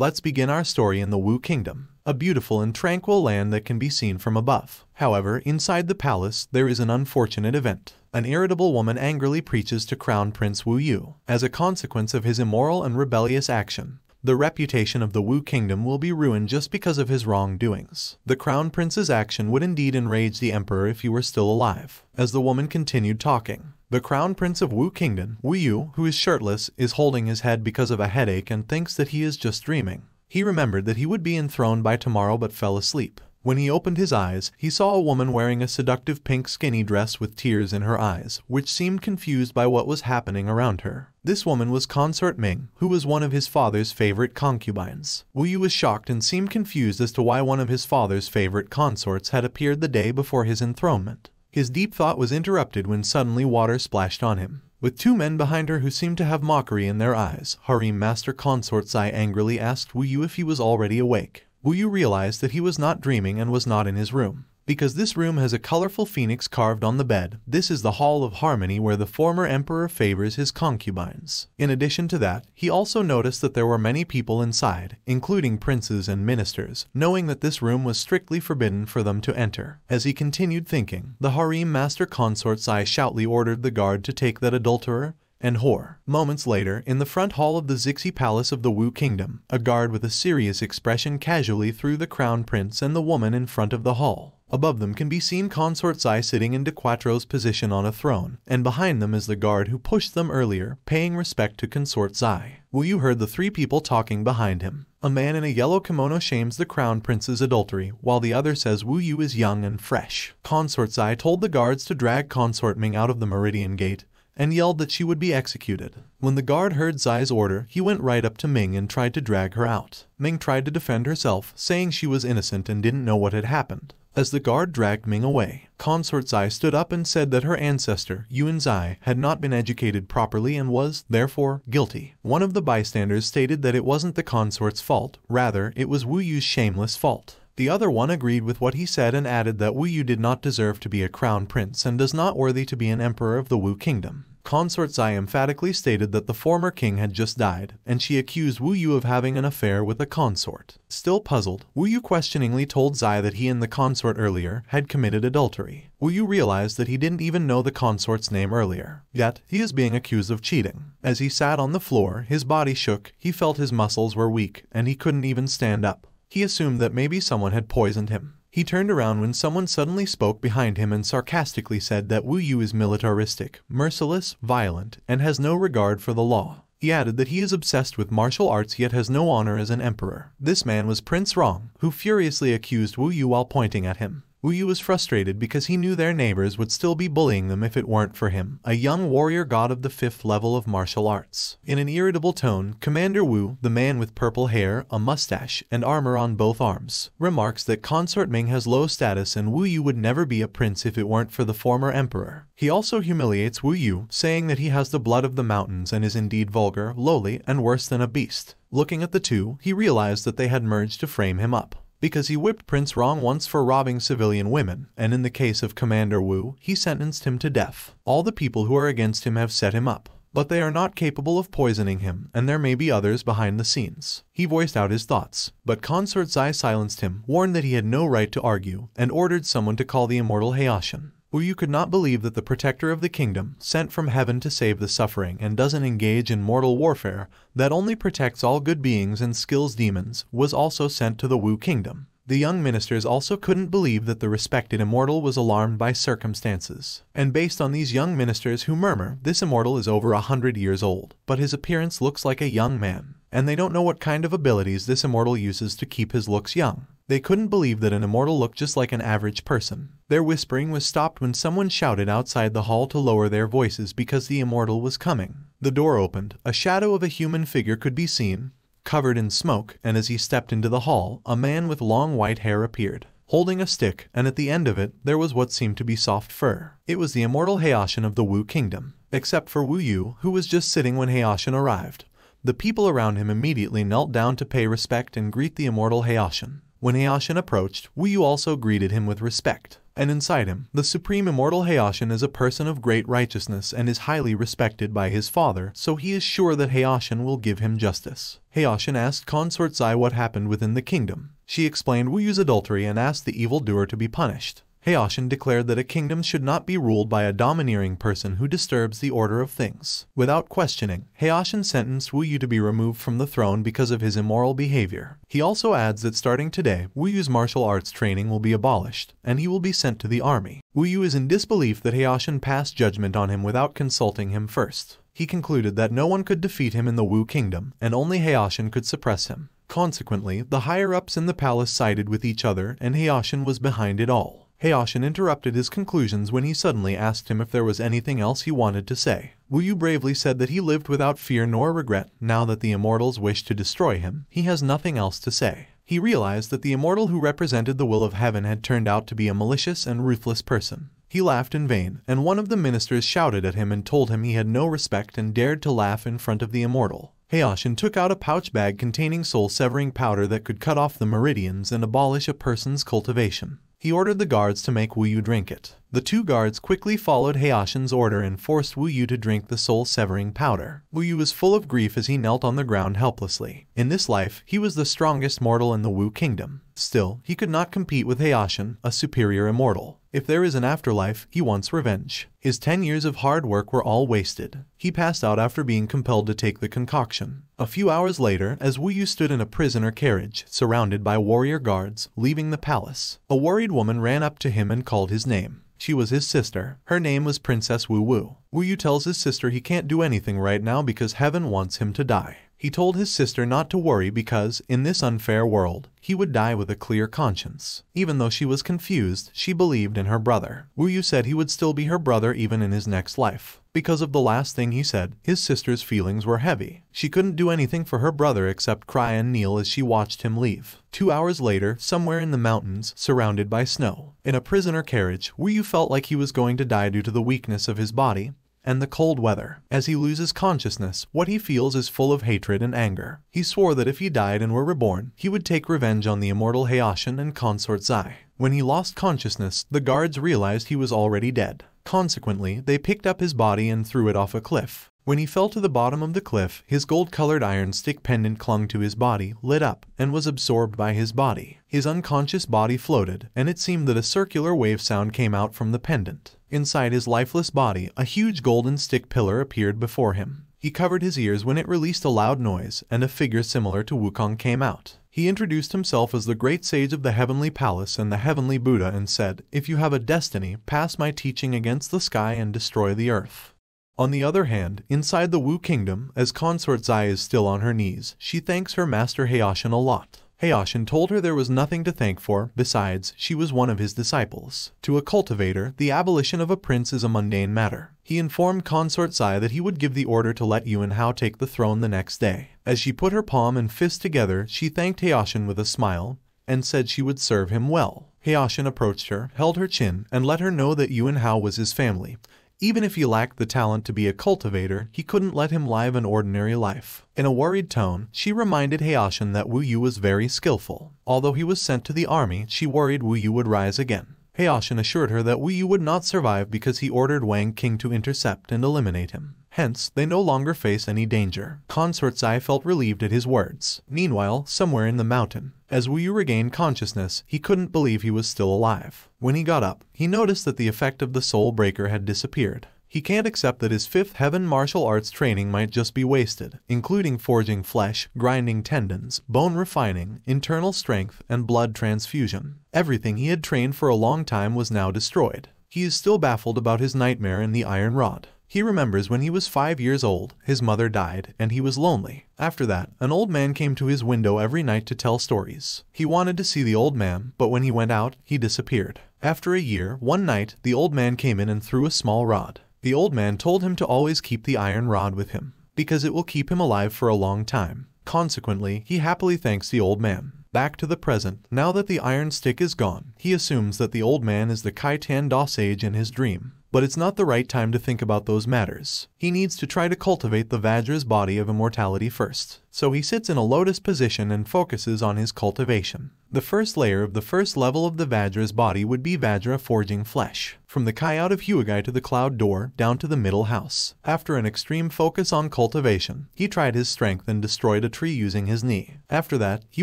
Let's begin our story in the Wu Kingdom, a beautiful and tranquil land that can be seen from above. However, inside the palace, there is an unfortunate event. An irritable woman angrily preaches to Crown Prince Wu Yu. As a consequence of his immoral and rebellious action, the reputation of the Wu kingdom will be ruined just because of his wrongdoings. The crown prince's action would indeed enrage the emperor if he were still alive. As the woman continued talking, the crown prince of Wu kingdom, Wu Yu, who is shirtless, is holding his head because of a headache and thinks that he is just dreaming. He remembered that he would be enthroned by tomorrow but fell asleep. When he opened his eyes, he saw a woman wearing a seductive pink skinny dress with tears in her eyes, which seemed confused by what was happening around her. This woman was Consort Ming, who was one of his father's favorite concubines. Wu Yu was shocked and seemed confused as to why one of his father's favorite consorts had appeared the day before his enthronement. His deep thought was interrupted when suddenly water splashed on him. With two men behind her who seemed to have mockery in their eyes, Harem Master Consort Zai angrily asked Wu Yu if he was already awake. Yu realized that he was not dreaming and was not in his room. Because this room has a colorful phoenix carved on the bed, this is the Hall of Harmony where the former emperor favors his concubines. In addition to that, he also noticed that there were many people inside, including princes and ministers, knowing that this room was strictly forbidden for them to enter. As he continued thinking, the harem master consort Zai shoutly ordered the guard to take that adulterer and whore. Moments later, in the front hall of the Zixi Palace of the Wu Kingdom, a guard with a serious expression casually threw the crown prince and the woman in front of the hall. Above them can be seen Consort Zai sitting in De Quattro's position on a throne, and behind them is the guard who pushed them earlier, paying respect to Consort Zai. Wu Yu heard the three people talking behind him. A man in a yellow kimono shames the crown prince's adultery, while the other says Wu Yu is young and fresh. Consort Zai told the guards to drag Consort Ming out of the Meridian Gate, and yelled that she would be executed. When the guard heard Zai's order, he went right up to Ming and tried to drag her out. Ming tried to defend herself, saying she was innocent and didn't know what had happened. As the guard dragged Ming away, Consort Zai stood up and said that her ancestor, Yuan Zai, had not been educated properly and was, therefore, guilty. One of the bystanders stated that it wasn't the consort's fault, rather, it was Wu Yu's shameless fault. The other one agreed with what he said and added that Wu Yu did not deserve to be a crown prince and does not worthy to be an emperor of the Wu kingdom. Consort Zai emphatically stated that the former king had just died, and she accused Wu Yu of having an affair with a consort. Still puzzled, Wu Yu questioningly told Zai that he and the consort earlier had committed adultery. Wu Yu realized that he didn't even know the consort's name earlier. Yet, he is being accused of cheating. As he sat on the floor, his body shook, he felt his muscles were weak, and he couldn't even stand up. He assumed that maybe someone had poisoned him. He turned around when someone suddenly spoke behind him and sarcastically said that Wu Yu is militaristic, merciless, violent, and has no regard for the law. He added that he is obsessed with martial arts yet has no honor as an emperor. This man was Prince Rong, who furiously accused Wu Yu while pointing at him. Wu Yu was frustrated because he knew their neighbors would still be bullying them if it weren't for him, a young warrior god of the fifth level of martial arts. In an irritable tone, Commander Wu, the man with purple hair, a mustache, and armor on both arms, remarks that Consort Ming has low status and Wu Yu would never be a prince if it weren't for the former emperor. He also humiliates Wu Yu, saying that he has the blood of the mountains and is indeed vulgar, lowly, and worse than a beast. Looking at the two, he realized that they had merged to frame him up because he whipped Prince Rong once for robbing civilian women, and in the case of Commander Wu, he sentenced him to death. All the people who are against him have set him up, but they are not capable of poisoning him, and there may be others behind the scenes. He voiced out his thoughts, but Consort Zai silenced him, warned that he had no right to argue, and ordered someone to call the immortal Hayashin. Wu Yu could not believe that the protector of the kingdom, sent from heaven to save the suffering and doesn't engage in mortal warfare, that only protects all good beings and skills demons, was also sent to the Wu kingdom. The young ministers also couldn't believe that the respected immortal was alarmed by circumstances. And based on these young ministers who murmur, this immortal is over a hundred years old, but his appearance looks like a young man. And they don't know what kind of abilities this immortal uses to keep his looks young. They couldn't believe that an immortal looked just like an average person. Their whispering was stopped when someone shouted outside the hall to lower their voices because the immortal was coming. The door opened. A shadow of a human figure could be seen, covered in smoke, and as he stepped into the hall, a man with long white hair appeared, holding a stick, and at the end of it, there was what seemed to be soft fur. It was the immortal Hayashin of the Wu kingdom, except for Wu Yu, who was just sitting when Hayashin arrived. The people around him immediately knelt down to pay respect and greet the immortal Hayashin. When Hayashin approached, Wu Yu also greeted him with respect. and inside him, the supreme immortal Hayashin is a person of great righteousness and is highly respected by his father, so he is sure that Hayashin will give him justice. Hayashin asked Consort Zai what happened within the kingdom. She explained Wu Yu's adultery and asked the evildoer to be punished. Hayashin declared that a kingdom should not be ruled by a domineering person who disturbs the order of things. Without questioning, Hayashin sentenced Wu Yu to be removed from the throne because of his immoral behavior. He also adds that starting today, Wu Yu's martial arts training will be abolished, and he will be sent to the army. Wu Yu is in disbelief that Hayashin passed judgment on him without consulting him first. He concluded that no one could defeat him in the Wu kingdom, and only Hayashin could suppress him. Consequently, the higher-ups in the palace sided with each other, and Hayashin was behind it all. Hayashin interrupted his conclusions when he suddenly asked him if there was anything else he wanted to say. Wu Yu bravely said that he lived without fear nor regret. Now that the immortals wish to destroy him, he has nothing else to say. He realized that the immortal who represented the will of heaven had turned out to be a malicious and ruthless person. He laughed in vain, and one of the ministers shouted at him and told him he had no respect and dared to laugh in front of the immortal. Hayashin took out a pouch bag containing soul-severing powder that could cut off the meridians and abolish a person's cultivation. He ordered the guards to make Wu Yu drink it. The two guards quickly followed Hayashin's order and forced Wu Yu to drink the soul-severing powder. Wu Yu was full of grief as he knelt on the ground helplessly. In this life, he was the strongest mortal in the Wu kingdom. Still, he could not compete with Hayashin, a superior immortal. If there is an afterlife, he wants revenge. His 10 years of hard work were all wasted. He passed out after being compelled to take the concoction. A few hours later, as Wu Yu stood in a prisoner carriage, surrounded by warrior guards, leaving the palace, a worried woman ran up to him and called his name. She was his sister. Her name was Princess Wu Wu. Wu Yu tells his sister he can't do anything right now because heaven wants him to die. He told his sister not to worry because, in this unfair world, he would die with a clear conscience. Even though she was confused, she believed in her brother. Wu Yu said he would still be her brother even in his next life. Because of the last thing he said, his sister's feelings were heavy. She couldn't do anything for her brother except cry and kneel as she watched him leave. Two hours later, somewhere in the mountains, surrounded by snow, in a prisoner carriage, Wu Yu felt like he was going to die due to the weakness of his body, and the cold weather. As he loses consciousness, what he feels is full of hatred and anger. He swore that if he died and were reborn, he would take revenge on the immortal Hayashin and consort Zai. When he lost consciousness, the guards realized he was already dead. Consequently, they picked up his body and threw it off a cliff. When he fell to the bottom of the cliff, his gold-colored iron stick pendant clung to his body, lit up, and was absorbed by his body. His unconscious body floated, and it seemed that a circular wave sound came out from the pendant. Inside his lifeless body, a huge golden stick pillar appeared before him. He covered his ears when it released a loud noise, and a figure similar to Wukong came out. He introduced himself as the great sage of the heavenly palace and the heavenly Buddha and said, If you have a destiny, pass my teaching against the sky and destroy the earth. On the other hand, inside the Wu kingdom, as Consort Zai is still on her knees, she thanks her master Hayashin a lot. Hayashin told her there was nothing to thank for, besides, she was one of his disciples. To a cultivator, the abolition of a prince is a mundane matter. He informed Consort Zai that he would give the order to let Yuan Hao take the throne the next day. As she put her palm and fist together, she thanked Hayashin with a smile, and said she would serve him well. Hayashin approached her, held her chin, and let her know that Yuan Hao was his family. Even if he lacked the talent to be a cultivator, he couldn't let him live an ordinary life. In a worried tone, she reminded Hayashin that Wu Yu was very skillful. Although he was sent to the army, she worried Wu Yu would rise again. Hayashin assured her that Wu Yu would not survive because he ordered Wang King to intercept and eliminate him. Hence, they no longer face any danger. Consort Zai felt relieved at his words. Meanwhile, somewhere in the mountain, as Wu Yu regained consciousness, he couldn't believe he was still alive. When he got up, he noticed that the effect of the soul breaker had disappeared. He can't accept that his fifth heaven martial arts training might just be wasted, including forging flesh, grinding tendons, bone refining, internal strength, and blood transfusion. Everything he had trained for a long time was now destroyed. He is still baffled about his nightmare in the iron rod. He remembers when he was five years old, his mother died, and he was lonely. After that, an old man came to his window every night to tell stories. He wanted to see the old man, but when he went out, he disappeared. After a year, one night, the old man came in and threw a small rod. The old man told him to always keep the iron rod with him, because it will keep him alive for a long time. Consequently, he happily thanks the old man. Back to the present, now that the iron stick is gone, he assumes that the old man is the Kaitan Da sage in his dream. But it's not the right time to think about those matters. He needs to try to cultivate the Vajra's body of immortality first. So he sits in a lotus position and focuses on his cultivation. The first layer of the first level of the Vajra's body would be Vajra forging flesh, from the Kai out of Huagai to the cloud door, down to the middle house. After an extreme focus on cultivation, he tried his strength and destroyed a tree using his knee. After that, he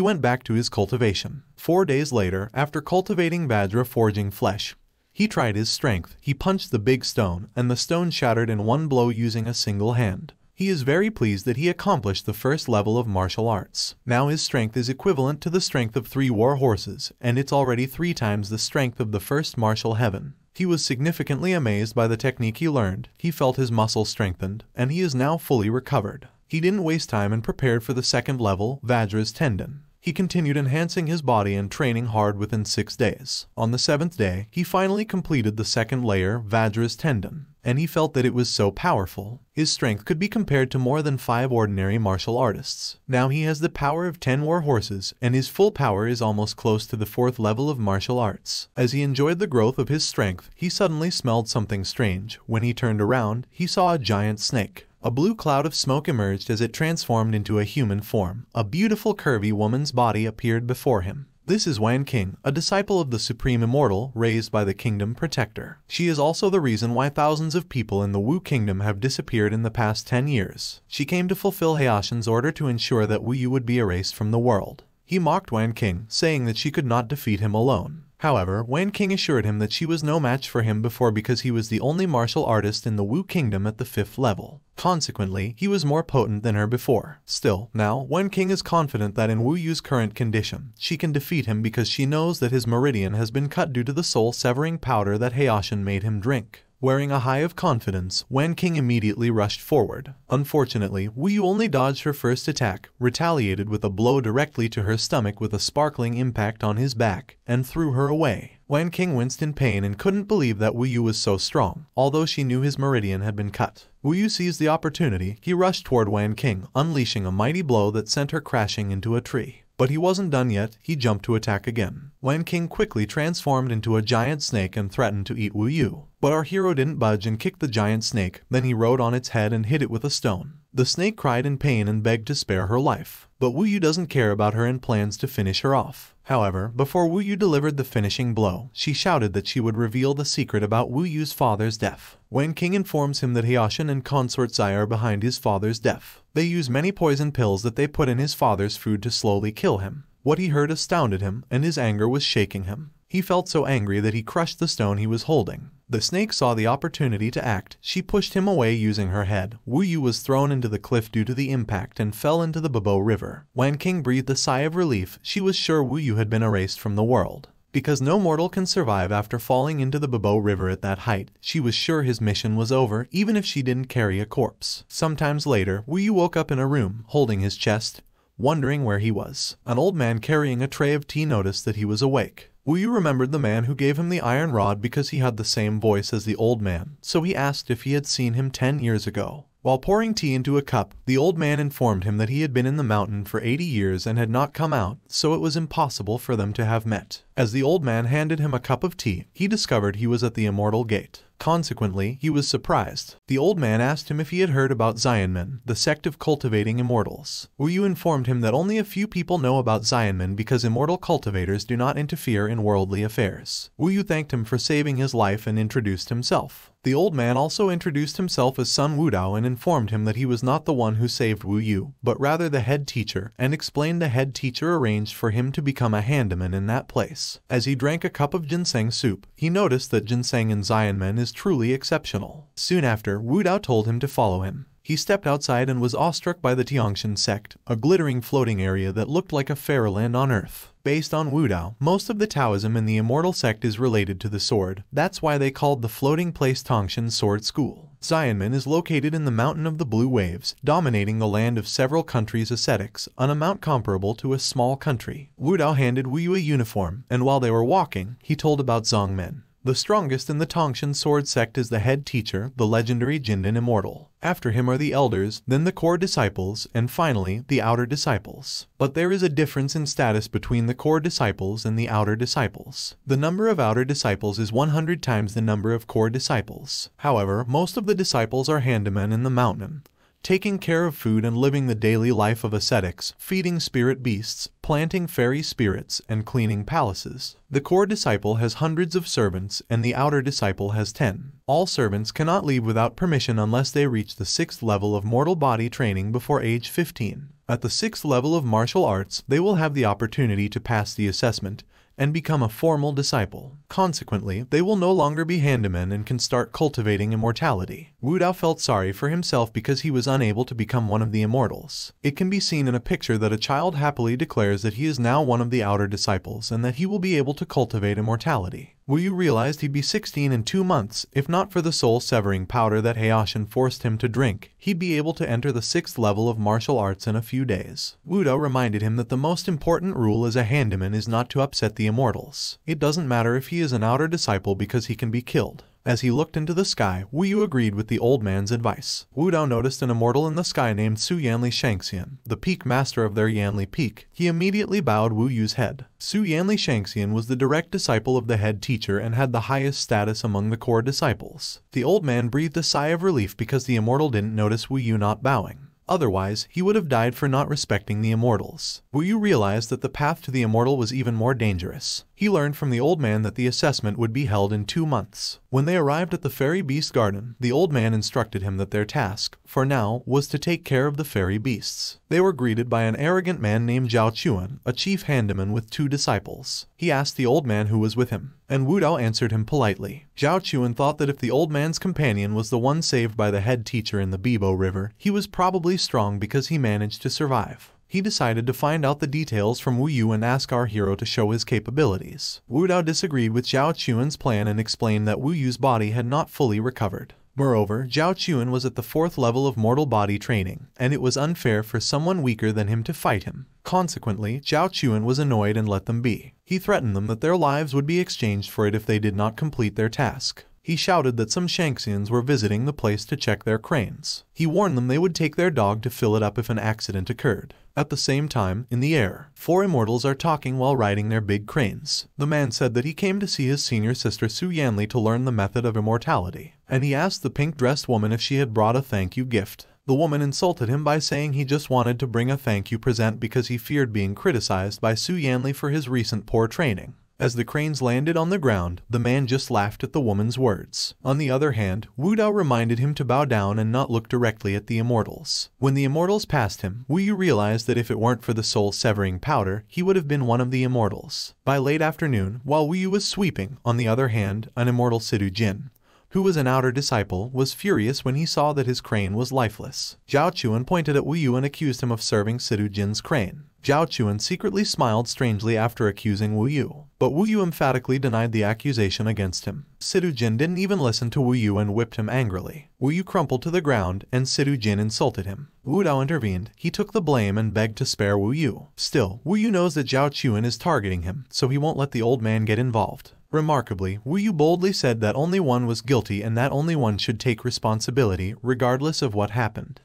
went back to his cultivation. Four days later, after cultivating Vajra forging flesh, he tried his strength. He punched the big stone, and the stone shattered in one blow using a single hand. He is very pleased that he accomplished the first level of martial arts. Now his strength is equivalent to the strength of three war horses, and it's already three times the strength of the first martial heaven. He was significantly amazed by the technique he learned, he felt his muscles strengthened, and he is now fully recovered. He didn't waste time and prepared for the second level, Vajra's tendon. He continued enhancing his body and training hard within six days. On the seventh day, he finally completed the second layer, Vajra's tendon and he felt that it was so powerful. His strength could be compared to more than five ordinary martial artists. Now he has the power of 10 war horses, and his full power is almost close to the fourth level of martial arts. As he enjoyed the growth of his strength, he suddenly smelled something strange. When he turned around, he saw a giant snake. A blue cloud of smoke emerged as it transformed into a human form. A beautiful curvy woman's body appeared before him. This is Wan King, a disciple of the Supreme Immortal raised by the Kingdom Protector. She is also the reason why thousands of people in the Wu Kingdom have disappeared in the past 10 years. She came to fulfill Hayashin's order to ensure that Wu Yu would be erased from the world. He mocked Wan King, saying that she could not defeat him alone. However, Wan King assured him that she was no match for him before because he was the only martial artist in the Wu Kingdom at the fifth level. Consequently, he was more potent than her before. Still, now, Wen King is confident that in Wu Yu's current condition, she can defeat him because she knows that his meridian has been cut due to the soul-severing powder that Hayashin made him drink. Wearing a high of confidence, Wan King immediately rushed forward. Unfortunately, Wu Yu only dodged her first attack, retaliated with a blow directly to her stomach with a sparkling impact on his back, and threw her away. Wan King winced in pain and couldn't believe that Wu Yu was so strong, although she knew his meridian had been cut. Wu Yu seized the opportunity, he rushed toward Wan King, unleashing a mighty blow that sent her crashing into a tree. But he wasn't done yet, he jumped to attack again. Wan King quickly transformed into a giant snake and threatened to eat Wu Yu. But our hero didn't budge and kicked the giant snake, then he rode on its head and hit it with a stone. The snake cried in pain and begged to spare her life. But Wu Yu doesn't care about her and plans to finish her off. However, before Wu Yu delivered the finishing blow, she shouted that she would reveal the secret about Wu Yu's father's death. Wan King informs him that Hayashin and consort Zai are behind his father's death. They use many poison pills that they put in his father's food to slowly kill him. What he heard astounded him, and his anger was shaking him. He felt so angry that he crushed the stone he was holding. The snake saw the opportunity to act. She pushed him away using her head. Wu Yu was thrown into the cliff due to the impact and fell into the Babo River. Wan King breathed a sigh of relief. She was sure Wu Yu had been erased from the world. Because no mortal can survive after falling into the Babo River at that height, she was sure his mission was over even if she didn't carry a corpse. Sometimes later, Wu Yu woke up in a room, holding his chest, wondering where he was. An old man carrying a tray of tea noticed that he was awake. Wu Yu remembered the man who gave him the iron rod because he had the same voice as the old man, so he asked if he had seen him 10 years ago. While pouring tea into a cup, the old man informed him that he had been in the mountain for 80 years and had not come out, so it was impossible for them to have met. As the old man handed him a cup of tea, he discovered he was at the Immortal Gate. Consequently, he was surprised. The old man asked him if he had heard about Xianmen, the sect of cultivating immortals. Wu Yu informed him that only a few people know about Xianmen because immortal cultivators do not interfere in worldly affairs. Wu Yu thanked him for saving his life and introduced himself. The old man also introduced himself as Sun Wudao and informed him that he was not the one who saved Wu Yu, but rather the head teacher, and explained the head teacher arranged for him to become a handyman in that place. As he drank a cup of ginseng soup, he noticed that ginseng in Xianmen is truly exceptional. Soon after, Wu Dao told him to follow him. He stepped outside and was awestruck by the Tiangshan sect, a glittering floating area that looked like a fairyland on earth. Based on Wu Dao, most of the Taoism in the Immortal sect is related to the sword. That's why they called the floating place Tangshan Sword School. Xianmen is located in the Mountain of the Blue Waves, dominating the land of several countries' ascetics, an amount comparable to a small country. Wu Dao handed Wu Yu a uniform, and while they were walking, he told about Zongmen. The strongest in the Tongshan sword sect is the head teacher, the legendary Jindan Immortal. After him are the elders, then the core disciples, and finally, the outer disciples. But there is a difference in status between the core disciples and the outer disciples. The number of outer disciples is 100 times the number of core disciples. However, most of the disciples are handymen in the mountain taking care of food and living the daily life of ascetics, feeding spirit beasts, planting fairy spirits, and cleaning palaces. The core disciple has hundreds of servants, and the outer disciple has ten. All servants cannot leave without permission unless they reach the sixth level of mortal body training before age 15. At the sixth level of martial arts, they will have the opportunity to pass the assessment, and become a formal disciple. Consequently, they will no longer be handymen and can start cultivating immortality. Wu Dao felt sorry for himself because he was unable to become one of the immortals. It can be seen in a picture that a child happily declares that he is now one of the outer disciples and that he will be able to cultivate immortality. Wu Yu realized he'd be 16 in two months, if not for the soul-severing powder that Hayashin forced him to drink, he'd be able to enter the sixth level of martial arts in a few days. Wu Dao reminded him that the most important rule as a handyman is not to upset the immortals. It doesn't matter if he is an outer disciple because he can be killed. As he looked into the sky, Wu Yu agreed with the old man's advice. Wu Dao noticed an immortal in the sky named Su Yanli Shangxian, the peak master of their Yanli Peak. He immediately bowed Wu Yu's head. Su Yanli Shangxian was the direct disciple of the head teacher and had the highest status among the core disciples. The old man breathed a sigh of relief because the immortal didn't notice Wu Yu not bowing. Otherwise, he would have died for not respecting the immortals. Wu Yu realized that the path to the immortal was even more dangerous. He learned from the old man that the assessment would be held in two months. When they arrived at the fairy beast garden, the old man instructed him that their task, for now, was to take care of the fairy beasts. They were greeted by an arrogant man named Zhao Chuan, a chief handyman with two disciples. He asked the old man who was with him, and Wu Dao answered him politely. Zhao Chuan thought that if the old man's companion was the one saved by the head teacher in the Bibo River, he was probably strong because he managed to survive he decided to find out the details from Wu Yu and ask our hero to show his capabilities. Wu Dao disagreed with Zhao Chuan's plan and explained that Wu Yu's body had not fully recovered. Moreover, Zhao Chuan was at the fourth level of mortal body training, and it was unfair for someone weaker than him to fight him. Consequently, Zhao Chuan was annoyed and let them be. He threatened them that their lives would be exchanged for it if they did not complete their task. He shouted that some Shanxians were visiting the place to check their cranes. He warned them they would take their dog to fill it up if an accident occurred. At the same time, in the air, four immortals are talking while riding their big cranes. The man said that he came to see his senior sister Su Yanli to learn the method of immortality, and he asked the pink-dressed woman if she had brought a thank-you gift. The woman insulted him by saying he just wanted to bring a thank you present because he feared being criticized by Su Yanli for his recent poor training. As the cranes landed on the ground, the man just laughed at the woman's words. On the other hand, Wu Dao reminded him to bow down and not look directly at the immortals. When the immortals passed him, Wu Yu realized that if it weren't for the soul-severing powder, he would have been one of the immortals. By late afternoon, while Wu Yu was sweeping, on the other hand, an immortal Sidu Jin, who was an outer disciple, was furious when he saw that his crane was lifeless. Zhao Chuan pointed at Wu Yu and accused him of serving Sidu Jin's crane. Zhao Chuan secretly smiled strangely after accusing Wu Yu, but Wu Yu emphatically denied the accusation against him. Sidu Jin didn't even listen to Wu Yu and whipped him angrily. Wu Yu crumpled to the ground and Sidu Jin insulted him. Wu Dao intervened. He took the blame and begged to spare Wu Yu. Still, Wu Yu knows that Zhao Chuan is targeting him, so he won't let the old man get involved. Remarkably, Wu Yu boldly said that only one was guilty and that only one should take responsibility, regardless of what happened.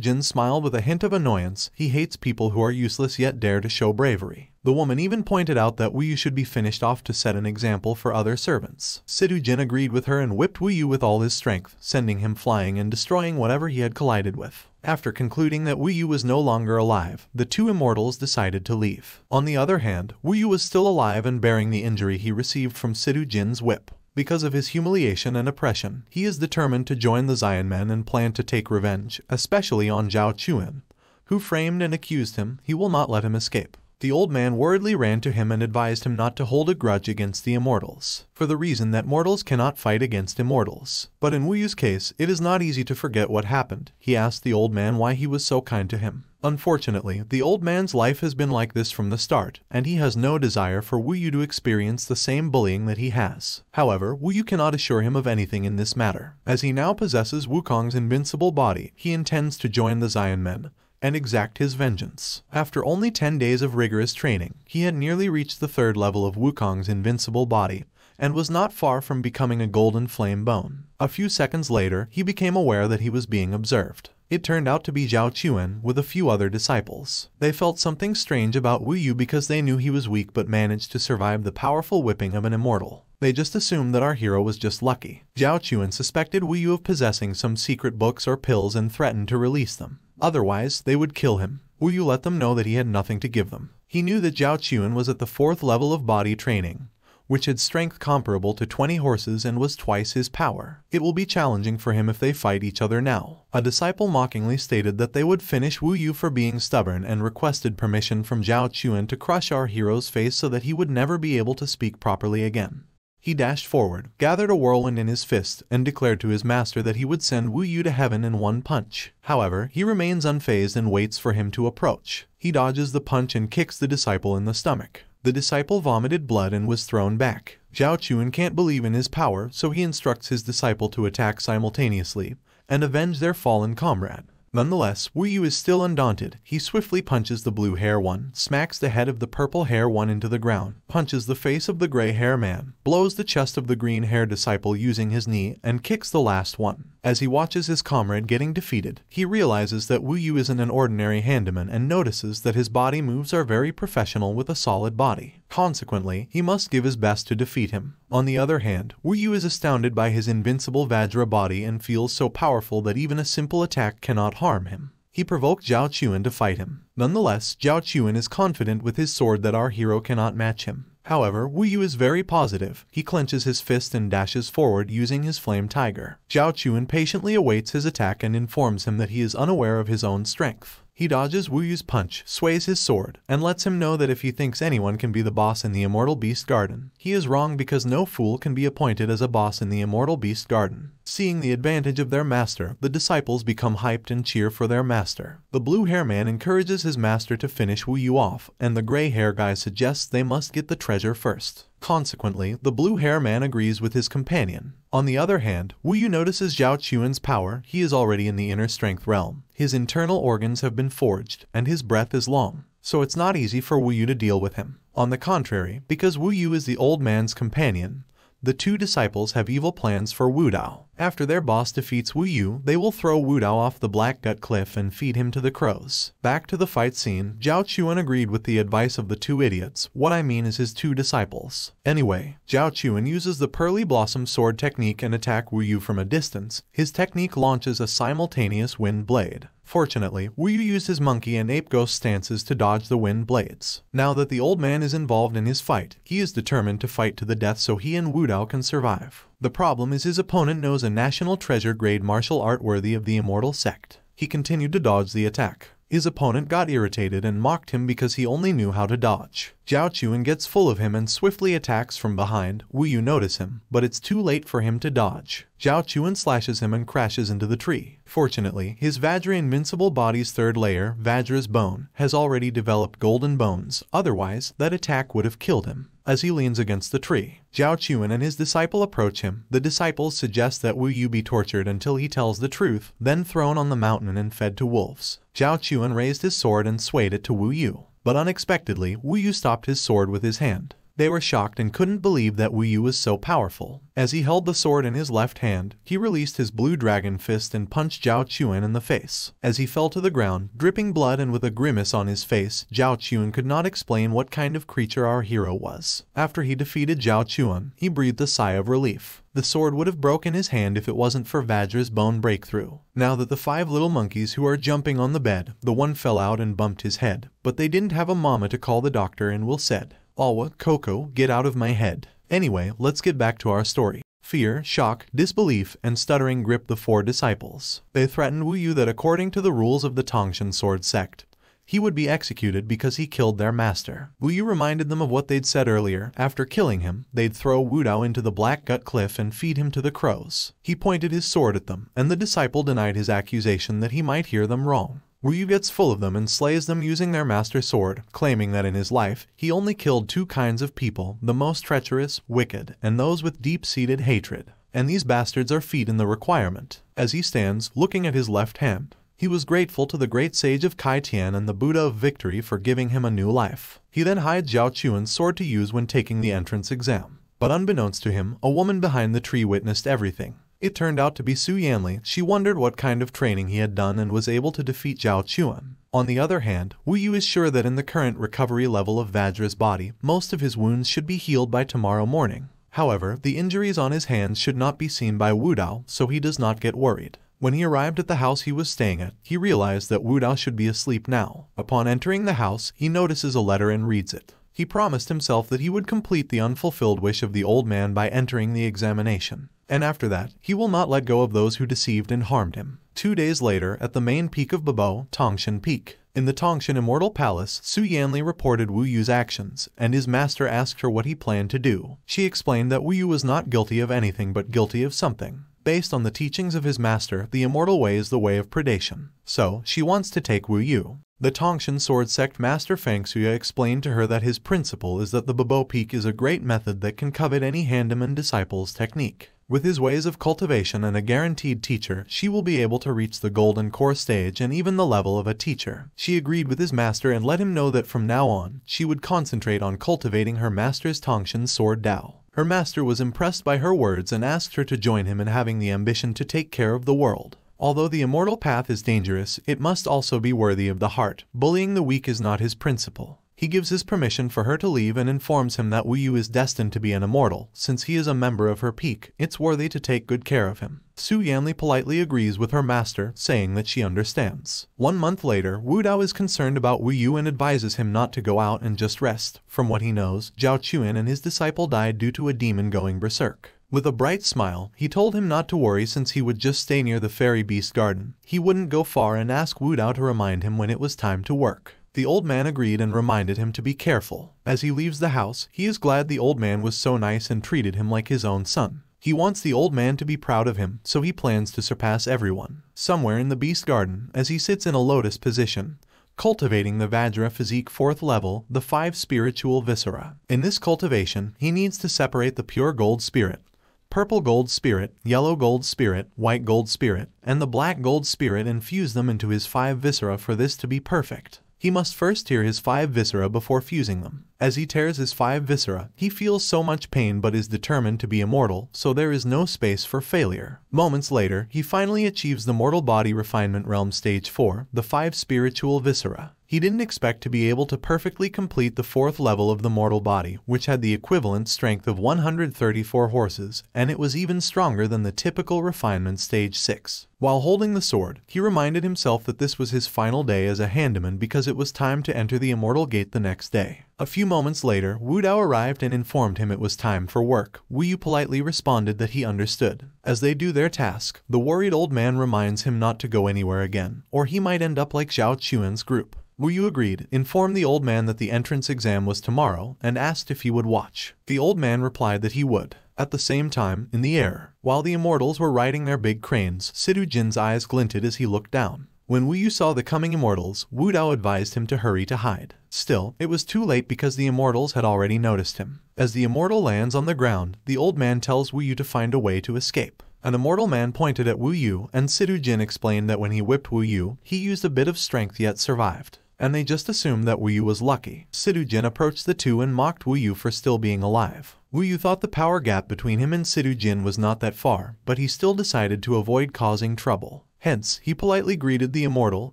Jin smiled with a hint of annoyance. He hates people who are useless yet dare to show bravery. The woman even pointed out that Wu Yu should be finished off to set an example for other servants. Jin agreed with her and whipped Wu Yu with all his strength, sending him flying and destroying whatever he had collided with. After concluding that Wu Yu was no longer alive, the two immortals decided to leave. On the other hand, Wu Yu was still alive and bearing the injury he received from Jin's whip. Because of his humiliation and oppression, he is determined to join the Xian men and plan to take revenge, especially on Zhao Chuan, who framed and accused him. He will not let him escape. The old man worriedly ran to him and advised him not to hold a grudge against the immortals, for the reason that mortals cannot fight against immortals. But in Wu Yu's case, it is not easy to forget what happened. He asked the old man why he was so kind to him. Unfortunately, the old man's life has been like this from the start, and he has no desire for Wu Yu to experience the same bullying that he has. However, Wu Yu cannot assure him of anything in this matter. As he now possesses Wukong's invincible body, he intends to join the Xian men, and exact his vengeance. After only 10 days of rigorous training, he had nearly reached the third level of Wukong's invincible body, and was not far from becoming a golden flame bone. A few seconds later, he became aware that he was being observed. It turned out to be Zhao Chuan with a few other disciples. They felt something strange about Wu Yu because they knew he was weak but managed to survive the powerful whipping of an immortal. They just assumed that our hero was just lucky. Zhao Chuan suspected Wu Yu of possessing some secret books or pills and threatened to release them. Otherwise, they would kill him. Wu Yu let them know that he had nothing to give them. He knew that Zhao Chuan was at the fourth level of body training, which had strength comparable to 20 horses and was twice his power. It will be challenging for him if they fight each other now. A disciple mockingly stated that they would finish Wu Yu for being stubborn and requested permission from Zhao Chuan to crush our hero's face so that he would never be able to speak properly again. He dashed forward, gathered a whirlwind in his fist, and declared to his master that he would send Wu Yu to heaven in one punch. However, he remains unfazed and waits for him to approach. He dodges the punch and kicks the disciple in the stomach. The disciple vomited blood and was thrown back. Zhao Chuan can't believe in his power, so he instructs his disciple to attack simultaneously and avenge their fallen comrade. Nonetheless, Wu Yu is still undaunted. He swiftly punches the blue hair one, smacks the head of the purple hair one into the ground, punches the face of the gray hair man, blows the chest of the green hair disciple using his knee, and kicks the last one. As he watches his comrade getting defeated, he realizes that Wu Yu isn't an ordinary handyman and notices that his body moves are very professional with a solid body. Consequently, he must give his best to defeat him. On the other hand, Wu Yu is astounded by his invincible Vajra body and feels so powerful that even a simple attack cannot harm him. He provoked Zhao Chuan to fight him. Nonetheless, Zhao Chuan is confident with his sword that our hero cannot match him. However, Wu Yu is very positive. He clenches his fist and dashes forward using his flame tiger. Zhao Chuan patiently awaits his attack and informs him that he is unaware of his own strength. He dodges Wu Yu's punch, sways his sword, and lets him know that if he thinks anyone can be the boss in the Immortal Beast Garden, he is wrong because no fool can be appointed as a boss in the Immortal Beast Garden. Seeing the advantage of their master, the disciples become hyped and cheer for their master. The blue hair man encourages his master to finish Wu Yu off, and the gray hair guy suggests they must get the treasure first. Consequently, the blue hair man agrees with his companion. On the other hand, Wu Yu notices Zhao Chuan's power. He is already in the inner strength realm. His internal organs have been forged, and his breath is long. So it's not easy for Wu Yu to deal with him. On the contrary, because Wu Yu is the old man's companion, the two disciples have evil plans for Wu Dao. After their boss defeats Wu Yu, they will throw Wu Dao off the Black Gut Cliff and feed him to the crows. Back to the fight scene, Zhao Chuan agreed with the advice of the two idiots. What I mean is his two disciples. Anyway, Zhao Chuan uses the Pearly Blossom sword technique and attack Wu Yu from a distance. His technique launches a simultaneous wind blade. Fortunately, Wu Yu used his monkey and ape ghost stances to dodge the wind blades. Now that the old man is involved in his fight, he is determined to fight to the death so he and Wu Dao can survive. The problem is his opponent knows a national treasure grade martial art worthy of the immortal sect. He continued to dodge the attack. His opponent got irritated and mocked him because he only knew how to dodge. Zhao Chuan gets full of him and swiftly attacks from behind. Wu Yu notice him, but it's too late for him to dodge. Zhao Chuan slashes him and crashes into the tree. Fortunately, his Vajra invincible body's third layer, Vajra's bone, has already developed golden bones, otherwise that attack would have killed him. As he leans against the tree, Zhao Chuan and his disciple approach him. The disciples suggest that Wu Yu be tortured until he tells the truth, then thrown on the mountain and fed to wolves. Zhao Chuan raised his sword and swayed it to Wu Yu. But unexpectedly, Wu Yu stopped his sword with his hand. They were shocked and couldn't believe that Wu Yu was so powerful. As he held the sword in his left hand, he released his blue dragon fist and punched Zhao Chuan in the face. As he fell to the ground, dripping blood and with a grimace on his face, Zhao Chuan could not explain what kind of creature our hero was. After he defeated Zhao Chuan, he breathed a sigh of relief. The sword would have broken his hand if it wasn't for Vajra's bone breakthrough. Now that the five little monkeys who are jumping on the bed, the one fell out and bumped his head. But they didn't have a mama to call the doctor and Will said, Alwa, Coco, get out of my head. Anyway, let's get back to our story. Fear, shock, disbelief, and stuttering gripped the four disciples. They threatened Wu Yu that according to the rules of the Tongshan sword sect, he would be executed because he killed their master. Wu Yu reminded them of what they'd said earlier. After killing him, they'd throw Wu Dao into the Black Gut Cliff and feed him to the crows. He pointed his sword at them, and the disciple denied his accusation that he might hear them wrong. Ryu gets full of them and slays them using their master sword, claiming that in his life, he only killed two kinds of people, the most treacherous, wicked, and those with deep-seated hatred. And these bastards are feet in the requirement. As he stands, looking at his left hand, he was grateful to the great sage of Kai Tian and the Buddha of Victory for giving him a new life. He then hides Zhao Chuan's sword to use when taking the entrance exam. But unbeknownst to him, a woman behind the tree witnessed everything. It turned out to be Su Yanli. She wondered what kind of training he had done and was able to defeat Zhao Chuan. On the other hand, Wu Yu is sure that in the current recovery level of Vajra's body, most of his wounds should be healed by tomorrow morning. However, the injuries on his hands should not be seen by Wu Dao, so he does not get worried. When he arrived at the house he was staying at, he realized that Wu Dao should be asleep now. Upon entering the house, he notices a letter and reads it. He promised himself that he would complete the unfulfilled wish of the old man by entering the examination and after that, he will not let go of those who deceived and harmed him. Two days later, at the main peak of Babo, Tongshan Peak, in the Tongshan Immortal Palace, Su Yanli reported Wu Yu's actions, and his master asked her what he planned to do. She explained that Wu Yu was not guilty of anything but guilty of something. Based on the teachings of his master, the immortal way is the way of predation. So, she wants to take Wu Yu. The Tongshan sword sect master Feng Suya explained to her that his principle is that the Babo Peak is a great method that can covet any Handaman disciple's technique. With his ways of cultivation and a guaranteed teacher, she will be able to reach the golden core stage and even the level of a teacher. She agreed with his master and let him know that from now on, she would concentrate on cultivating her master's Tongshan sword Dao. Her master was impressed by her words and asked her to join him in having the ambition to take care of the world. Although the immortal path is dangerous, it must also be worthy of the heart. Bullying the weak is not his principle. He gives his permission for her to leave and informs him that Wu Yu is destined to be an immortal. Since he is a member of her peak, it's worthy to take good care of him. Su Yanli politely agrees with her master, saying that she understands. One month later, Wu Dao is concerned about Wu Yu and advises him not to go out and just rest. From what he knows, Zhao Chuan and his disciple died due to a demon going berserk. With a bright smile, he told him not to worry since he would just stay near the fairy beast garden. He wouldn't go far and ask Wu Dao to remind him when it was time to work. The old man agreed and reminded him to be careful. As he leaves the house, he is glad the old man was so nice and treated him like his own son. He wants the old man to be proud of him, so he plans to surpass everyone. Somewhere in the beast garden, as he sits in a lotus position, cultivating the Vajra physique fourth level, the five spiritual viscera. In this cultivation, he needs to separate the pure gold spirit, purple gold spirit, yellow gold spirit, white gold spirit, and the black gold spirit and fuse them into his five viscera for this to be perfect. He must first tear his five viscera before fusing them. As he tears his five viscera, he feels so much pain but is determined to be immortal, so there is no space for failure. Moments later, he finally achieves the mortal body refinement realm stage 4, the five spiritual viscera. He didn't expect to be able to perfectly complete the fourth level of the mortal body, which had the equivalent strength of 134 horses, and it was even stronger than the typical refinement stage 6. While holding the sword, he reminded himself that this was his final day as a handaman because it was time to enter the immortal gate the next day. A few moments later, Wu Dao arrived and informed him it was time for work. Wu Yu politely responded that he understood. As they do their task, the worried old man reminds him not to go anywhere again, or he might end up like Zhao Chuan's group. Wu Yu agreed, informed the old man that the entrance exam was tomorrow, and asked if he would watch. The old man replied that he would. At the same time, in the air, while the immortals were riding their big cranes, Sidu Jin's eyes glinted as he looked down. When Wu Yu saw the coming immortals, Wu Dao advised him to hurry to hide. Still, it was too late because the immortals had already noticed him. As the immortal lands on the ground, the old man tells Wu Yu to find a way to escape. An immortal man pointed at Wu Yu, and Sidu Jin explained that when he whipped Wu Yu, he used a bit of strength yet survived and they just assumed that Wu Yu was lucky. Sidu Jin approached the two and mocked Wu Yu for still being alive. Wu Yu thought the power gap between him and Sidu Jin was not that far, but he still decided to avoid causing trouble. Hence, he politely greeted the immortal,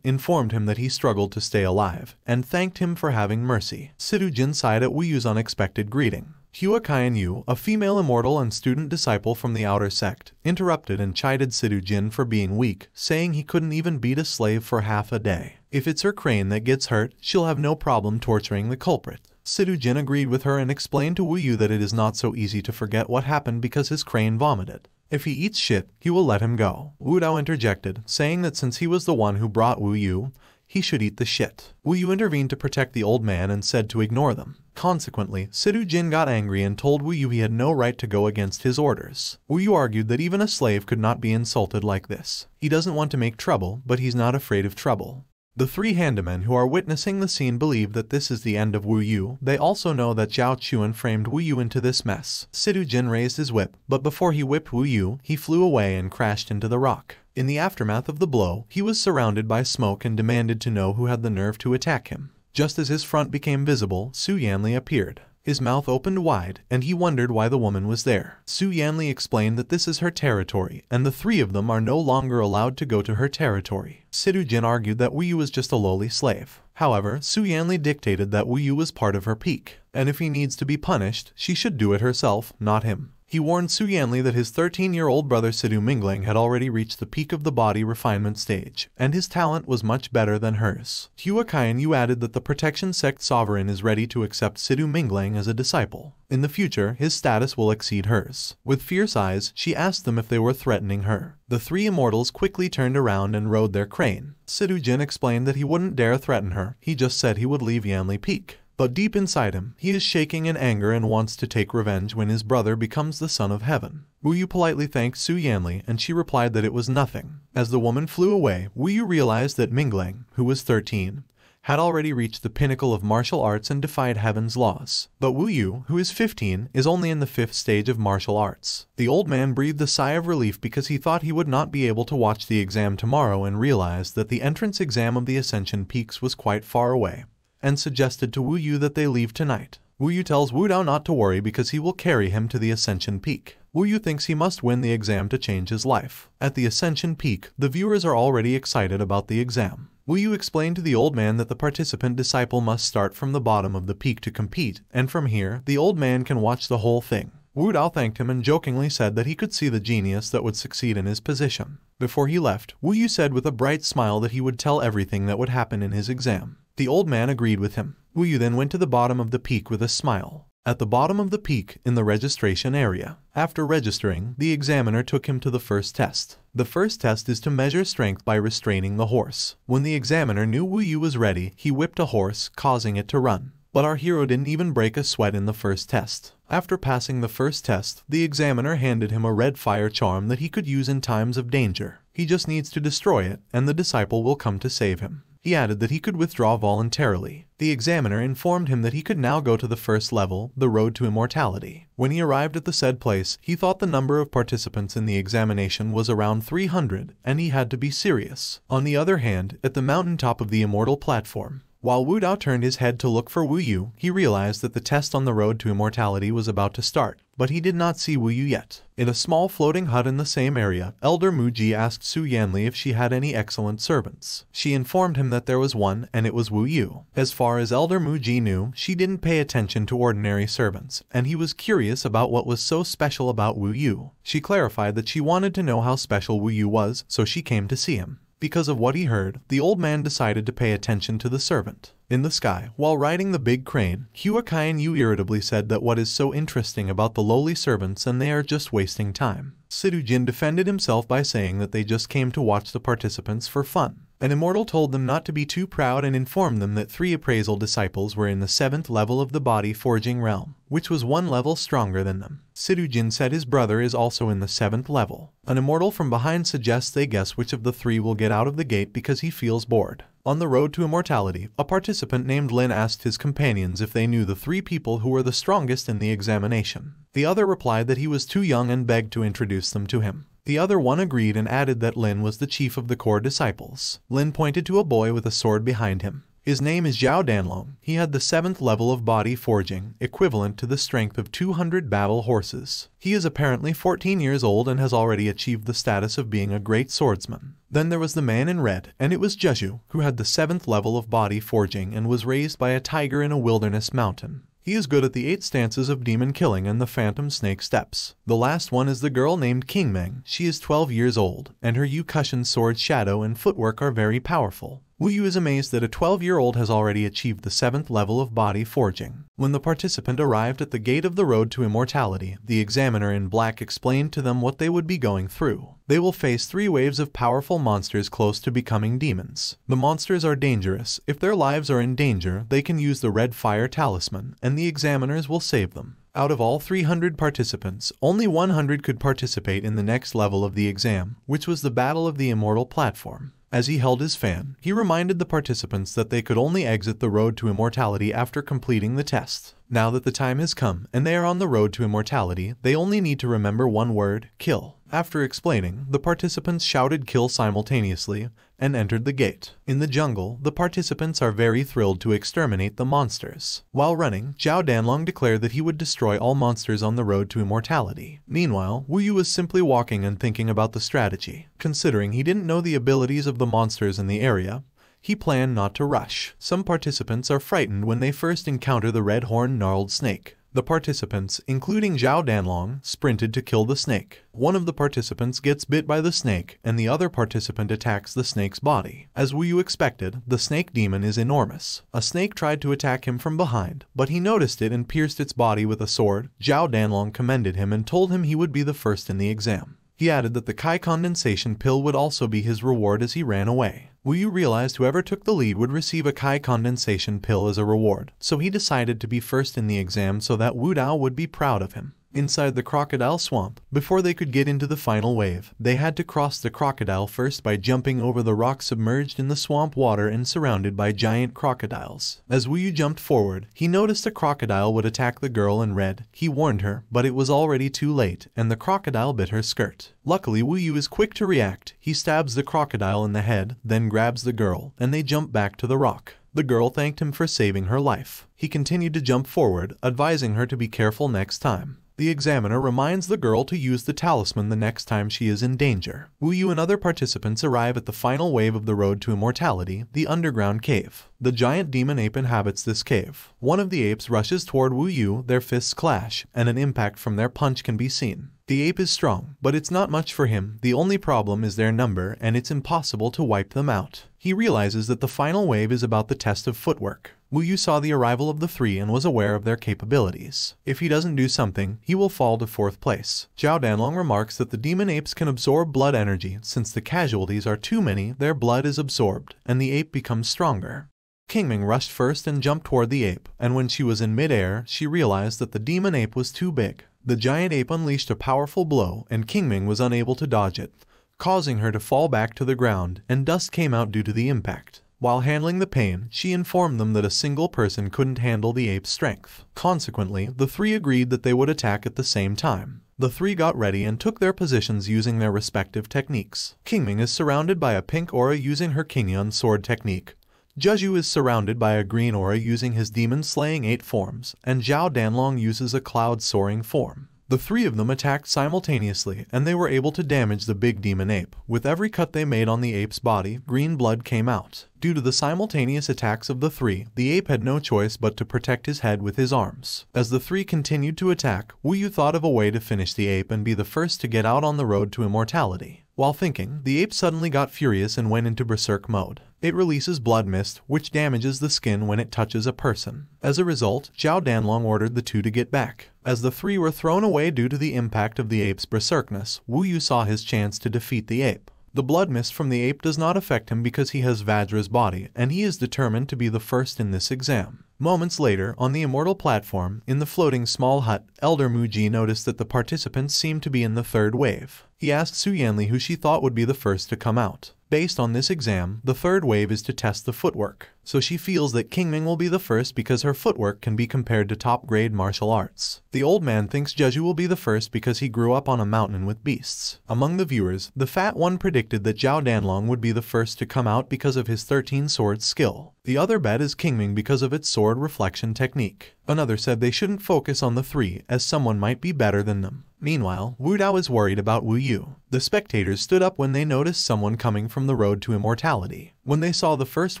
informed him that he struggled to stay alive, and thanked him for having mercy. Sidu Jin sighed at Wu Yu's unexpected greeting. Hua Kaian Yu, a female immortal and student disciple from the outer sect, interrupted and chided Sidu Jin for being weak, saying he couldn't even beat a slave for half a day. If it's her crane that gets hurt, she'll have no problem torturing the culprit. Sidu Jin agreed with her and explained to Wu Yu that it is not so easy to forget what happened because his crane vomited. If he eats shit, he will let him go. Wu Dao interjected, saying that since he was the one who brought Wu Yu, he should eat the shit. Wu Yu intervened to protect the old man and said to ignore them. Consequently, Sidu Jin got angry and told Wu Yu he had no right to go against his orders. Wu Yu argued that even a slave could not be insulted like this. He doesn't want to make trouble, but he's not afraid of trouble. The three handymen who are witnessing the scene believe that this is the end of Wu Yu. They also know that Zhao Chuan framed Wu Yu into this mess. Sidu Jin raised his whip, but before he whipped Wu Yu, he flew away and crashed into the rock. In the aftermath of the blow, he was surrounded by smoke and demanded to know who had the nerve to attack him. Just as his front became visible, Su Yanli appeared. His mouth opened wide, and he wondered why the woman was there. Su Yanli explained that this is her territory, and the three of them are no longer allowed to go to her territory. Sidu Jin argued that Wu Yu was just a lowly slave. However, Su Yanli dictated that Wu Yu was part of her peak, and if he needs to be punished, she should do it herself, not him. He warned Su Yanli that his 13-year-old brother Sidu Mingling had already reached the peak of the body refinement stage, and his talent was much better than hers. Hua Kaian Yu added that the Protection Sect Sovereign is ready to accept Sidu Mingling as a disciple. In the future, his status will exceed hers. With fierce eyes, she asked them if they were threatening her. The three immortals quickly turned around and rode their crane. Sidu Jin explained that he wouldn't dare threaten her, he just said he would leave Yanli Peak. But deep inside him, he is shaking in anger and wants to take revenge when his brother becomes the son of heaven. Wu Yu politely thanked Su Yanli and she replied that it was nothing. As the woman flew away, Wu Yu realized that Mingling, who was 13, had already reached the pinnacle of martial arts and defied heaven's laws. But Wu Yu, who is 15, is only in the fifth stage of martial arts. The old man breathed a sigh of relief because he thought he would not be able to watch the exam tomorrow and realized that the entrance exam of the Ascension Peaks was quite far away and suggested to Wu Yu that they leave tonight. Wu Yu tells Wu Dao not to worry because he will carry him to the Ascension Peak. Wu Yu thinks he must win the exam to change his life. At the Ascension Peak, the viewers are already excited about the exam. Wu Yu explained to the old man that the participant disciple must start from the bottom of the peak to compete, and from here, the old man can watch the whole thing. Wu Dao thanked him and jokingly said that he could see the genius that would succeed in his position. Before he left, Wu Yu said with a bright smile that he would tell everything that would happen in his exam. The old man agreed with him. Wu Yu then went to the bottom of the peak with a smile. At the bottom of the peak, in the registration area. After registering, the examiner took him to the first test. The first test is to measure strength by restraining the horse. When the examiner knew Wu Yu was ready, he whipped a horse, causing it to run. But our hero didn't even break a sweat in the first test. After passing the first test, the examiner handed him a red fire charm that he could use in times of danger. He just needs to destroy it, and the disciple will come to save him. He added that he could withdraw voluntarily. The examiner informed him that he could now go to the first level, the road to immortality. When he arrived at the said place, he thought the number of participants in the examination was around 300, and he had to be serious. On the other hand, at the mountaintop of the immortal platform, while Wu Dao turned his head to look for Wu Yu, he realized that the test on the road to immortality was about to start, but he did not see Wu Yu yet. In a small floating hut in the same area, Elder Mu Ji asked Su Yanli if she had any excellent servants. She informed him that there was one, and it was Wu Yu. As far as Elder Mu Ji knew, she didn't pay attention to ordinary servants, and he was curious about what was so special about Wu Yu. She clarified that she wanted to know how special Wu Yu was, so she came to see him. Because of what he heard, the old man decided to pay attention to the servant. In the sky, while riding the big crane, Hua Kaian Yu irritably said that what is so interesting about the lowly servants and they are just wasting time. Sidu Jin defended himself by saying that they just came to watch the participants for fun. An immortal told them not to be too proud and informed them that three appraisal disciples were in the seventh level of the body forging realm, which was one level stronger than them. Sidu Jin said his brother is also in the seventh level. An immortal from behind suggests they guess which of the three will get out of the gate because he feels bored. On the road to immortality, a participant named Lin asked his companions if they knew the three people who were the strongest in the examination. The other replied that he was too young and begged to introduce them to him. The other one agreed and added that Lin was the chief of the core disciples. Lin pointed to a boy with a sword behind him. His name is Zhao Danlong. He had the seventh level of body forging, equivalent to the strength of 200 battle horses. He is apparently 14 years old and has already achieved the status of being a great swordsman. Then there was the man in red, and it was Jeju, who had the seventh level of body forging and was raised by a tiger in a wilderness mountain. He is good at the eight stances of demon killing and the phantom snake steps. The last one is the girl named King Meng. She is 12 years old, and her Yukushin sword shadow and footwork are very powerful. Wu Yu is amazed that a 12-year-old has already achieved the 7th level of body forging. When the participant arrived at the gate of the road to immortality, the examiner in black explained to them what they would be going through. They will face three waves of powerful monsters close to becoming demons. The monsters are dangerous. If their lives are in danger, they can use the red fire talisman, and the examiners will save them. Out of all 300 participants, only 100 could participate in the next level of the exam, which was the Battle of the Immortal Platform. As he held his fan, he reminded the participants that they could only exit the road to immortality after completing the test. Now that the time has come and they are on the road to immortality, they only need to remember one word, kill. After explaining, the participants shouted kill simultaneously and entered the gate. In the jungle, the participants are very thrilled to exterminate the monsters. While running, Zhao Danlong declared that he would destroy all monsters on the road to immortality. Meanwhile, Wu Yu was simply walking and thinking about the strategy. Considering he didn't know the abilities of the monsters in the area, he planned not to rush. Some participants are frightened when they first encounter the red-horned gnarled snake. The participants, including Zhao Danlong, sprinted to kill the snake. One of the participants gets bit by the snake, and the other participant attacks the snake's body. As Wu Yu expected, the snake demon is enormous. A snake tried to attack him from behind, but he noticed it and pierced its body with a sword. Zhao Danlong commended him and told him he would be the first in the exam. He added that the Kai condensation pill would also be his reward as he ran away. Wu Yu realized whoever took the lead would receive a Kai condensation pill as a reward, so he decided to be first in the exam so that Wu Dao would be proud of him inside the crocodile swamp. Before they could get into the final wave, they had to cross the crocodile first by jumping over the rock submerged in the swamp water and surrounded by giant crocodiles. As Wu Yu jumped forward, he noticed a crocodile would attack the girl in red. He warned her, but it was already too late, and the crocodile bit her skirt. Luckily, Wu Yu is quick to react. He stabs the crocodile in the head, then grabs the girl, and they jump back to the rock. The girl thanked him for saving her life. He continued to jump forward, advising her to be careful next time. The examiner reminds the girl to use the talisman the next time she is in danger. Wu Yu and other participants arrive at the final wave of the road to immortality, the underground cave. The giant demon ape inhabits this cave. One of the apes rushes toward Wu Yu, their fists clash, and an impact from their punch can be seen. The ape is strong, but it's not much for him. The only problem is their number, and it's impossible to wipe them out. He realizes that the final wave is about the test of footwork. Wu Yu saw the arrival of the three and was aware of their capabilities. If he doesn't do something, he will fall to fourth place. Zhao Danlong remarks that the demon apes can absorb blood energy. Since the casualties are too many, their blood is absorbed, and the ape becomes stronger. Kingming rushed first and jumped toward the ape, and when she was in midair, she realized that the demon ape was too big. The giant ape unleashed a powerful blow, and Kingming was unable to dodge it, causing her to fall back to the ground, and dust came out due to the impact. While handling the pain, she informed them that a single person couldn't handle the ape's strength. Consequently, the three agreed that they would attack at the same time. The three got ready and took their positions using their respective techniques. Kingming is surrounded by a pink aura using her Kingyun sword technique, Jeju is surrounded by a green aura using his demon-slaying eight forms, and Zhao Danlong uses a cloud-soaring form. The three of them attacked simultaneously, and they were able to damage the big demon ape. With every cut they made on the ape's body, green blood came out. Due to the simultaneous attacks of the three, the ape had no choice but to protect his head with his arms. As the three continued to attack, Wu Yu thought of a way to finish the ape and be the first to get out on the road to immortality. While thinking, the ape suddenly got furious and went into berserk mode. It releases blood mist, which damages the skin when it touches a person. As a result, Zhao Danlong ordered the two to get back. As the three were thrown away due to the impact of the ape's berserkness, Wu Yu saw his chance to defeat the ape. The blood mist from the ape does not affect him because he has Vajra's body, and he is determined to be the first in this exam. Moments later, on the immortal platform, in the floating small hut, Elder Muji noticed that the participants seemed to be in the third wave. He asked Su Yanli who she thought would be the first to come out. Based on this exam, the third wave is to test the footwork, so she feels that Kingming will be the first because her footwork can be compared to top-grade martial arts. The old man thinks Jeju will be the first because he grew up on a mountain with beasts. Among the viewers, the fat one predicted that Zhao Danlong would be the first to come out because of his 13 swords skill. The other bet is Kingming because of its sword reflection technique. Another said they shouldn't focus on the three as someone might be better than them. Meanwhile, Wu Dao is worried about Wu Yu. The spectators stood up when they noticed someone coming from the road to immortality. When they saw the first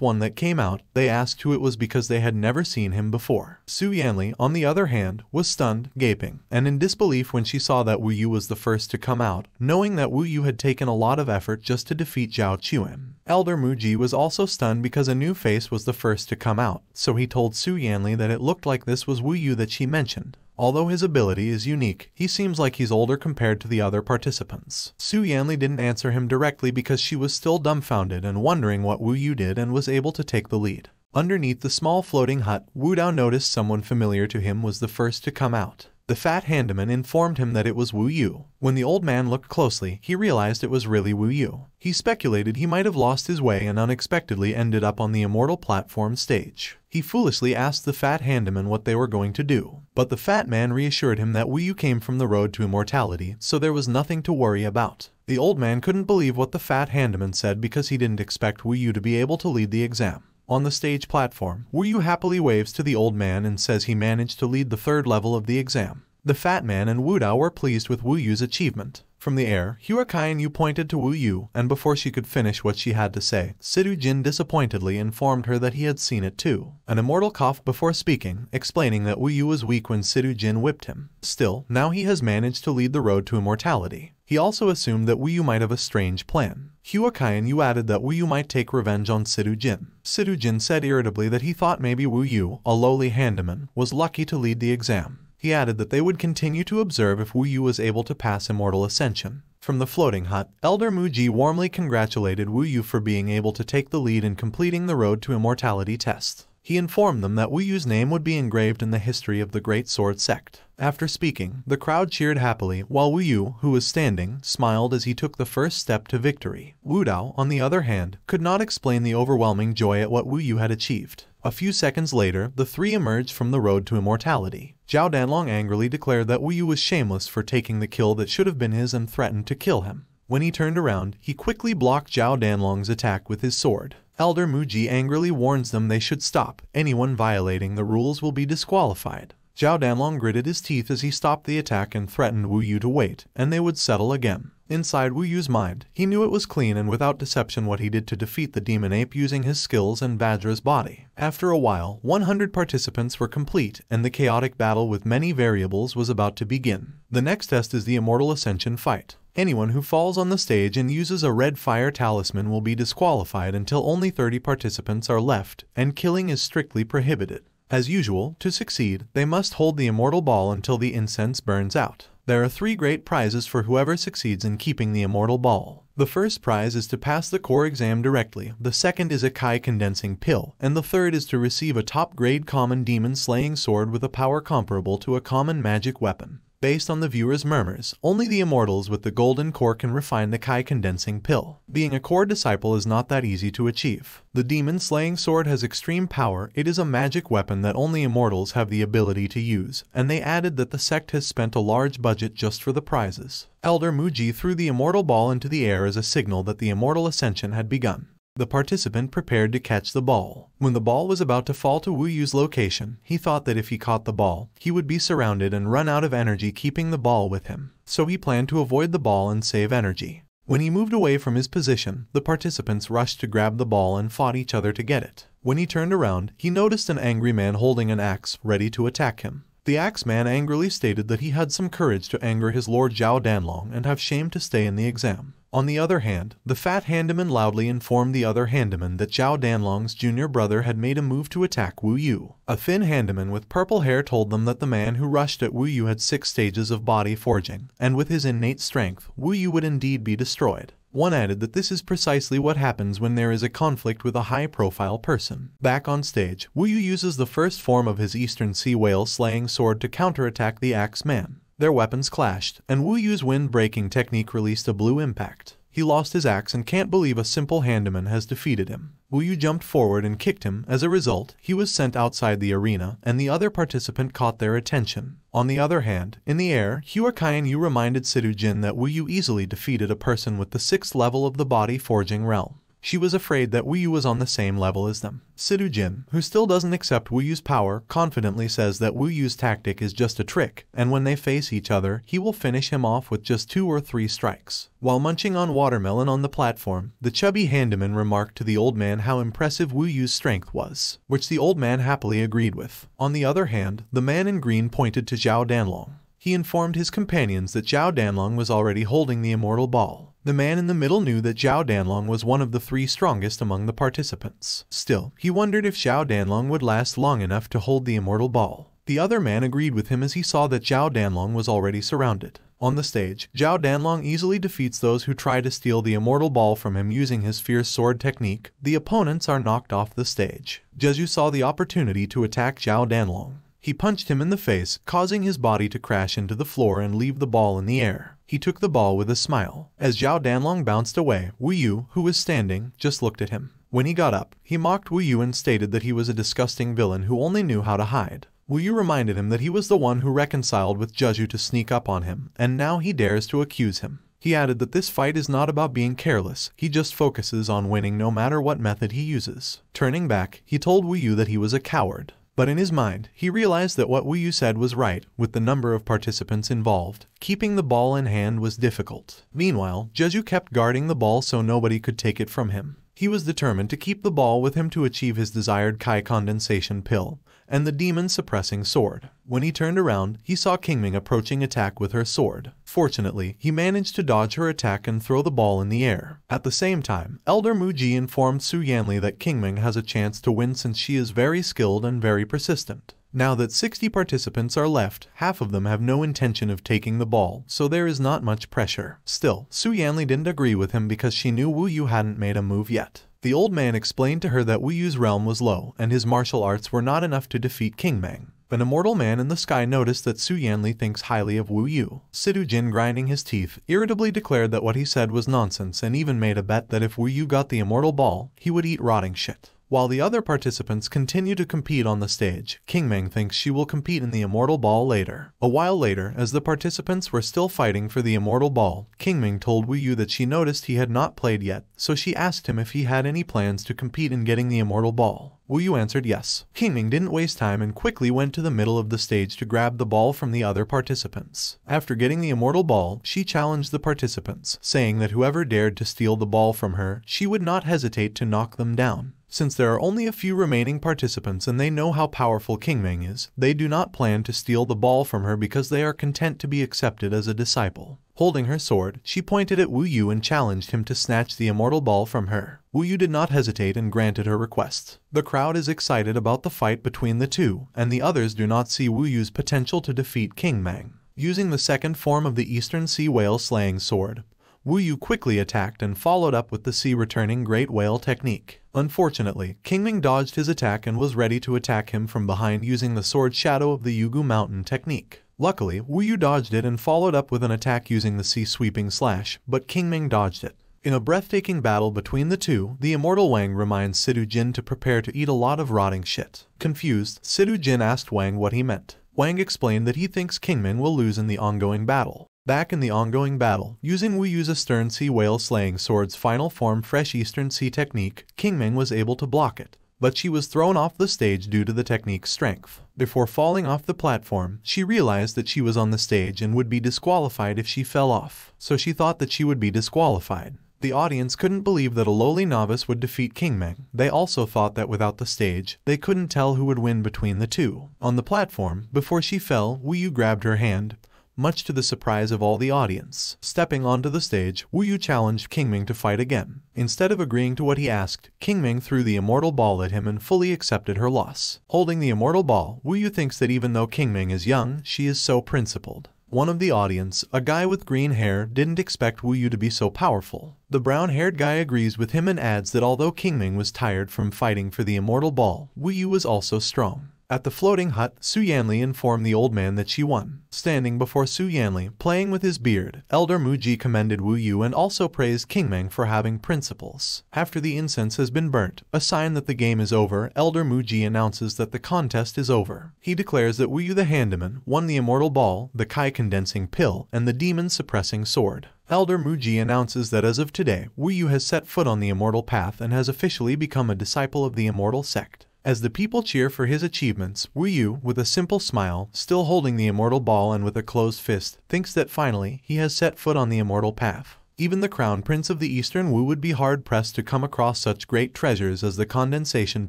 one that came out, they asked who it was because they had never seen him before. Su Yanli, on the other hand, was stunned, gaping, and in disbelief when she saw that Wu Yu was the first to come out, knowing that Wu Yu had taken a lot of effort just to defeat Zhao Chuan. Elder Muji was also stunned because a new face was the first to come out, so he told Su Yanli that it looked like this was Wu Yu that she mentioned. Although his ability is unique, he seems like he's older compared to the other participants. Su Yanli didn't answer him directly because she was still dumbfounded and wondering what Wu Yu did and was able to take the lead. Underneath the small floating hut, Wu Dao noticed someone familiar to him was the first to come out. The fat handyman informed him that it was Wu Yu. When the old man looked closely, he realized it was really Wu Yu. He speculated he might have lost his way and unexpectedly ended up on the immortal platform stage. He foolishly asked the fat handyman what they were going to do, but the fat man reassured him that Wu Yu came from the road to immortality, so there was nothing to worry about. The old man couldn't believe what the fat handyman said because he didn't expect Wu Yu to be able to lead the exam. On the stage platform, Wu Yu happily waves to the old man and says he managed to lead the third level of the exam. The fat man and Wu Dao were pleased with Wu Yu's achievement. From the air, Huakai and Yu pointed to Wu Yu, and before she could finish what she had to say, Sidu Jin disappointedly informed her that he had seen it too. An immortal cough before speaking, explaining that Wu Yu was weak when Sidu Jin whipped him. Still, now he has managed to lead the road to immortality. He also assumed that Wu Yu might have a strange plan. Huakai and Yu added that Wu Yu might take revenge on Sidu Jin. Sidu Jin said irritably that he thought maybe Wu Yu, a lowly handyman, was lucky to lead the exam. He added that they would continue to observe if Wu Yu was able to pass Immortal Ascension. From the floating hut, Elder Muji warmly congratulated Wu Yu for being able to take the lead in completing the Road to Immortality test. He informed them that Wu Yu's name would be engraved in the history of the Great Sword Sect. After speaking, the crowd cheered happily, while Wu Yu, who was standing, smiled as he took the first step to victory. Wu Dao, on the other hand, could not explain the overwhelming joy at what Wu Yu had achieved. A few seconds later, the three emerged from the road to immortality. Zhao Danlong angrily declared that Wu Yu was shameless for taking the kill that should have been his and threatened to kill him. When he turned around, he quickly blocked Zhao Danlong's attack with his sword. Elder Muji angrily warns them they should stop. Anyone violating the rules will be disqualified. Zhao Danlong gritted his teeth as he stopped the attack and threatened Wu Yu to wait, and they would settle again. Inside Wu Yu's mind, he knew it was clean and without deception what he did to defeat the demon ape using his skills and Vajra's body. After a while, 100 participants were complete, and the chaotic battle with many variables was about to begin. The next test is the Immortal Ascension fight. Anyone who falls on the stage and uses a red fire talisman will be disqualified until only 30 participants are left, and killing is strictly prohibited. As usual, to succeed, they must hold the immortal ball until the incense burns out. There are three great prizes for whoever succeeds in keeping the immortal ball. The first prize is to pass the core exam directly, the second is a Kai condensing pill, and the third is to receive a top grade common demon slaying sword with a power comparable to a common magic weapon. Based on the viewer's murmurs, only the immortals with the golden core can refine the Kai condensing pill. Being a core disciple is not that easy to achieve. The demon slaying sword has extreme power, it is a magic weapon that only immortals have the ability to use, and they added that the sect has spent a large budget just for the prizes. Elder Muji threw the immortal ball into the air as a signal that the immortal ascension had begun. The participant prepared to catch the ball. When the ball was about to fall to Wu Yu's location, he thought that if he caught the ball, he would be surrounded and run out of energy keeping the ball with him. So he planned to avoid the ball and save energy. When he moved away from his position, the participants rushed to grab the ball and fought each other to get it. When he turned around, he noticed an angry man holding an axe, ready to attack him. The Axeman angrily stated that he had some courage to anger his lord Zhao Danlong and have shame to stay in the exam. On the other hand, the fat handyman loudly informed the other handyman that Zhao Danlong's junior brother had made a move to attack Wu Yu. A thin handyman with purple hair told them that the man who rushed at Wu Yu had six stages of body forging, and with his innate strength, Wu Yu would indeed be destroyed. One added that this is precisely what happens when there is a conflict with a high-profile person. Back on stage, Wu Yu uses the first form of his Eastern Sea Whale slaying sword to counterattack the Axe Man. Their weapons clashed, and Wu Yu's wind-breaking technique released a blue impact. He lost his axe and can't believe a simple handyman has defeated him. Wu Yu jumped forward and kicked him. As a result, he was sent outside the arena, and the other participant caught their attention. On the other hand, in the air, Huakayan Yu reminded Sidu Jin that Wu Yu easily defeated a person with the sixth level of the body forging realm. She was afraid that Wu Yu was on the same level as them. Sidu Jin, who still doesn't accept Wu Yu's power, confidently says that Wu Yu's tactic is just a trick, and when they face each other, he will finish him off with just two or three strikes. While munching on watermelon on the platform, the chubby handyman remarked to the old man how impressive Wu Yu's strength was, which the old man happily agreed with. On the other hand, the man in green pointed to Zhao Danlong. He informed his companions that Zhao Danlong was already holding the immortal ball. The man in the middle knew that Zhao Danlong was one of the three strongest among the participants. Still, he wondered if Zhao Danlong would last long enough to hold the immortal ball. The other man agreed with him as he saw that Zhao Danlong was already surrounded. On the stage, Zhao Danlong easily defeats those who try to steal the immortal ball from him using his fierce sword technique. The opponents are knocked off the stage. Jeju saw the opportunity to attack Zhao Danlong. He punched him in the face, causing his body to crash into the floor and leave the ball in the air. He took the ball with a smile. As Zhao Danlong bounced away, Wu Yu, who was standing, just looked at him. When he got up, he mocked Wu Yu and stated that he was a disgusting villain who only knew how to hide. Wu Yu reminded him that he was the one who reconciled with Jeju to sneak up on him, and now he dares to accuse him. He added that this fight is not about being careless, he just focuses on winning no matter what method he uses. Turning back, he told Wu Yu that he was a coward. But in his mind, he realized that what Wu said was right, with the number of participants involved. Keeping the ball in hand was difficult. Meanwhile, Jeju kept guarding the ball so nobody could take it from him. He was determined to keep the ball with him to achieve his desired Kai condensation pill and the demon suppressing sword. When he turned around, he saw Kingming approaching attack with her sword. Fortunately, he managed to dodge her attack and throw the ball in the air. At the same time, Elder Muji informed Su Yanli that Kingming has a chance to win since she is very skilled and very persistent. Now that 60 participants are left, half of them have no intention of taking the ball, so there is not much pressure. Still, Su Yanli didn't agree with him because she knew Wu Yu hadn't made a move yet. The old man explained to her that Wu Yu's realm was low and his martial arts were not enough to defeat King Meng. An immortal man in the sky noticed that Su Yanli thinks highly of Wu Yu. Sidu Jin grinding his teeth, irritably declared that what he said was nonsense and even made a bet that if Wu Yu got the immortal ball, he would eat rotting shit. While the other participants continue to compete on the stage, Kingming thinks she will compete in the Immortal Ball later. A while later, as the participants were still fighting for the Immortal Ball, Kingming told Wu Yu that she noticed he had not played yet, so she asked him if he had any plans to compete in getting the Immortal Ball. Wu Yu answered yes. Kingming didn't waste time and quickly went to the middle of the stage to grab the ball from the other participants. After getting the Immortal Ball, she challenged the participants, saying that whoever dared to steal the ball from her, she would not hesitate to knock them down. Since there are only a few remaining participants and they know how powerful Kingming is, they do not plan to steal the ball from her because they are content to be accepted as a disciple. Holding her sword, she pointed at Wu Yu and challenged him to snatch the immortal ball from her. Wu Yu did not hesitate and granted her request. The crowd is excited about the fight between the two, and the others do not see Wu Yu's potential to defeat King Meng. Using the second form of the Eastern Sea Whale slaying sword, Wu Yu quickly attacked and followed up with the sea returning great whale technique. Unfortunately, Kingming dodged his attack and was ready to attack him from behind using the sword shadow of the Yugu Mountain technique. Luckily, Wu Yu dodged it and followed up with an attack using the sea sweeping slash, but Kingming dodged it. In a breathtaking battle between the two, the immortal Wang reminds Sidu Jin to prepare to eat a lot of rotting shit. Confused, Sidu Jin asked Wang what he meant. Wang explained that he thinks Kingming will lose in the ongoing battle. Back in the ongoing battle, using Wu Yu's Eastern Sea Whale Slaying Sword's final form Fresh Eastern Sea technique, King Kingming was able to block it, but she was thrown off the stage due to the technique's strength. Before falling off the platform, she realized that she was on the stage and would be disqualified if she fell off, so she thought that she would be disqualified. The audience couldn't believe that a lowly novice would defeat Kingming. They also thought that without the stage, they couldn't tell who would win between the two. On the platform, before she fell, Wu Yu grabbed her hand, much to the surprise of all the audience. Stepping onto the stage, Wu Yu challenged Kingming to fight again. Instead of agreeing to what he asked, Kingming threw the immortal ball at him and fully accepted her loss. Holding the immortal ball, Wu Yu thinks that even though Kingming is young, she is so principled. One of the audience, a guy with green hair, didn't expect Wu Yu to be so powerful. The brown-haired guy agrees with him and adds that although Kingming was tired from fighting for the immortal ball, Wu Yu was also strong. At the floating hut, Su Yanli informed the old man that she won. Standing before Su Yanli, playing with his beard, Elder Muji commended Wu Yu and also praised King Meng for having principles. After the incense has been burnt, a sign that the game is over, Elder Muji announces that the contest is over. He declares that Wu Yu the Handyman won the Immortal Ball, the Kai Condensing Pill, and the Demon Suppressing Sword. Elder Muji announces that as of today, Wu Yu has set foot on the Immortal Path and has officially become a disciple of the Immortal Sect. As the people cheer for his achievements, Wu Yu, with a simple smile, still holding the immortal ball and with a closed fist, thinks that finally he has set foot on the immortal path. Even the crown prince of the Eastern Wu would be hard-pressed to come across such great treasures as the condensation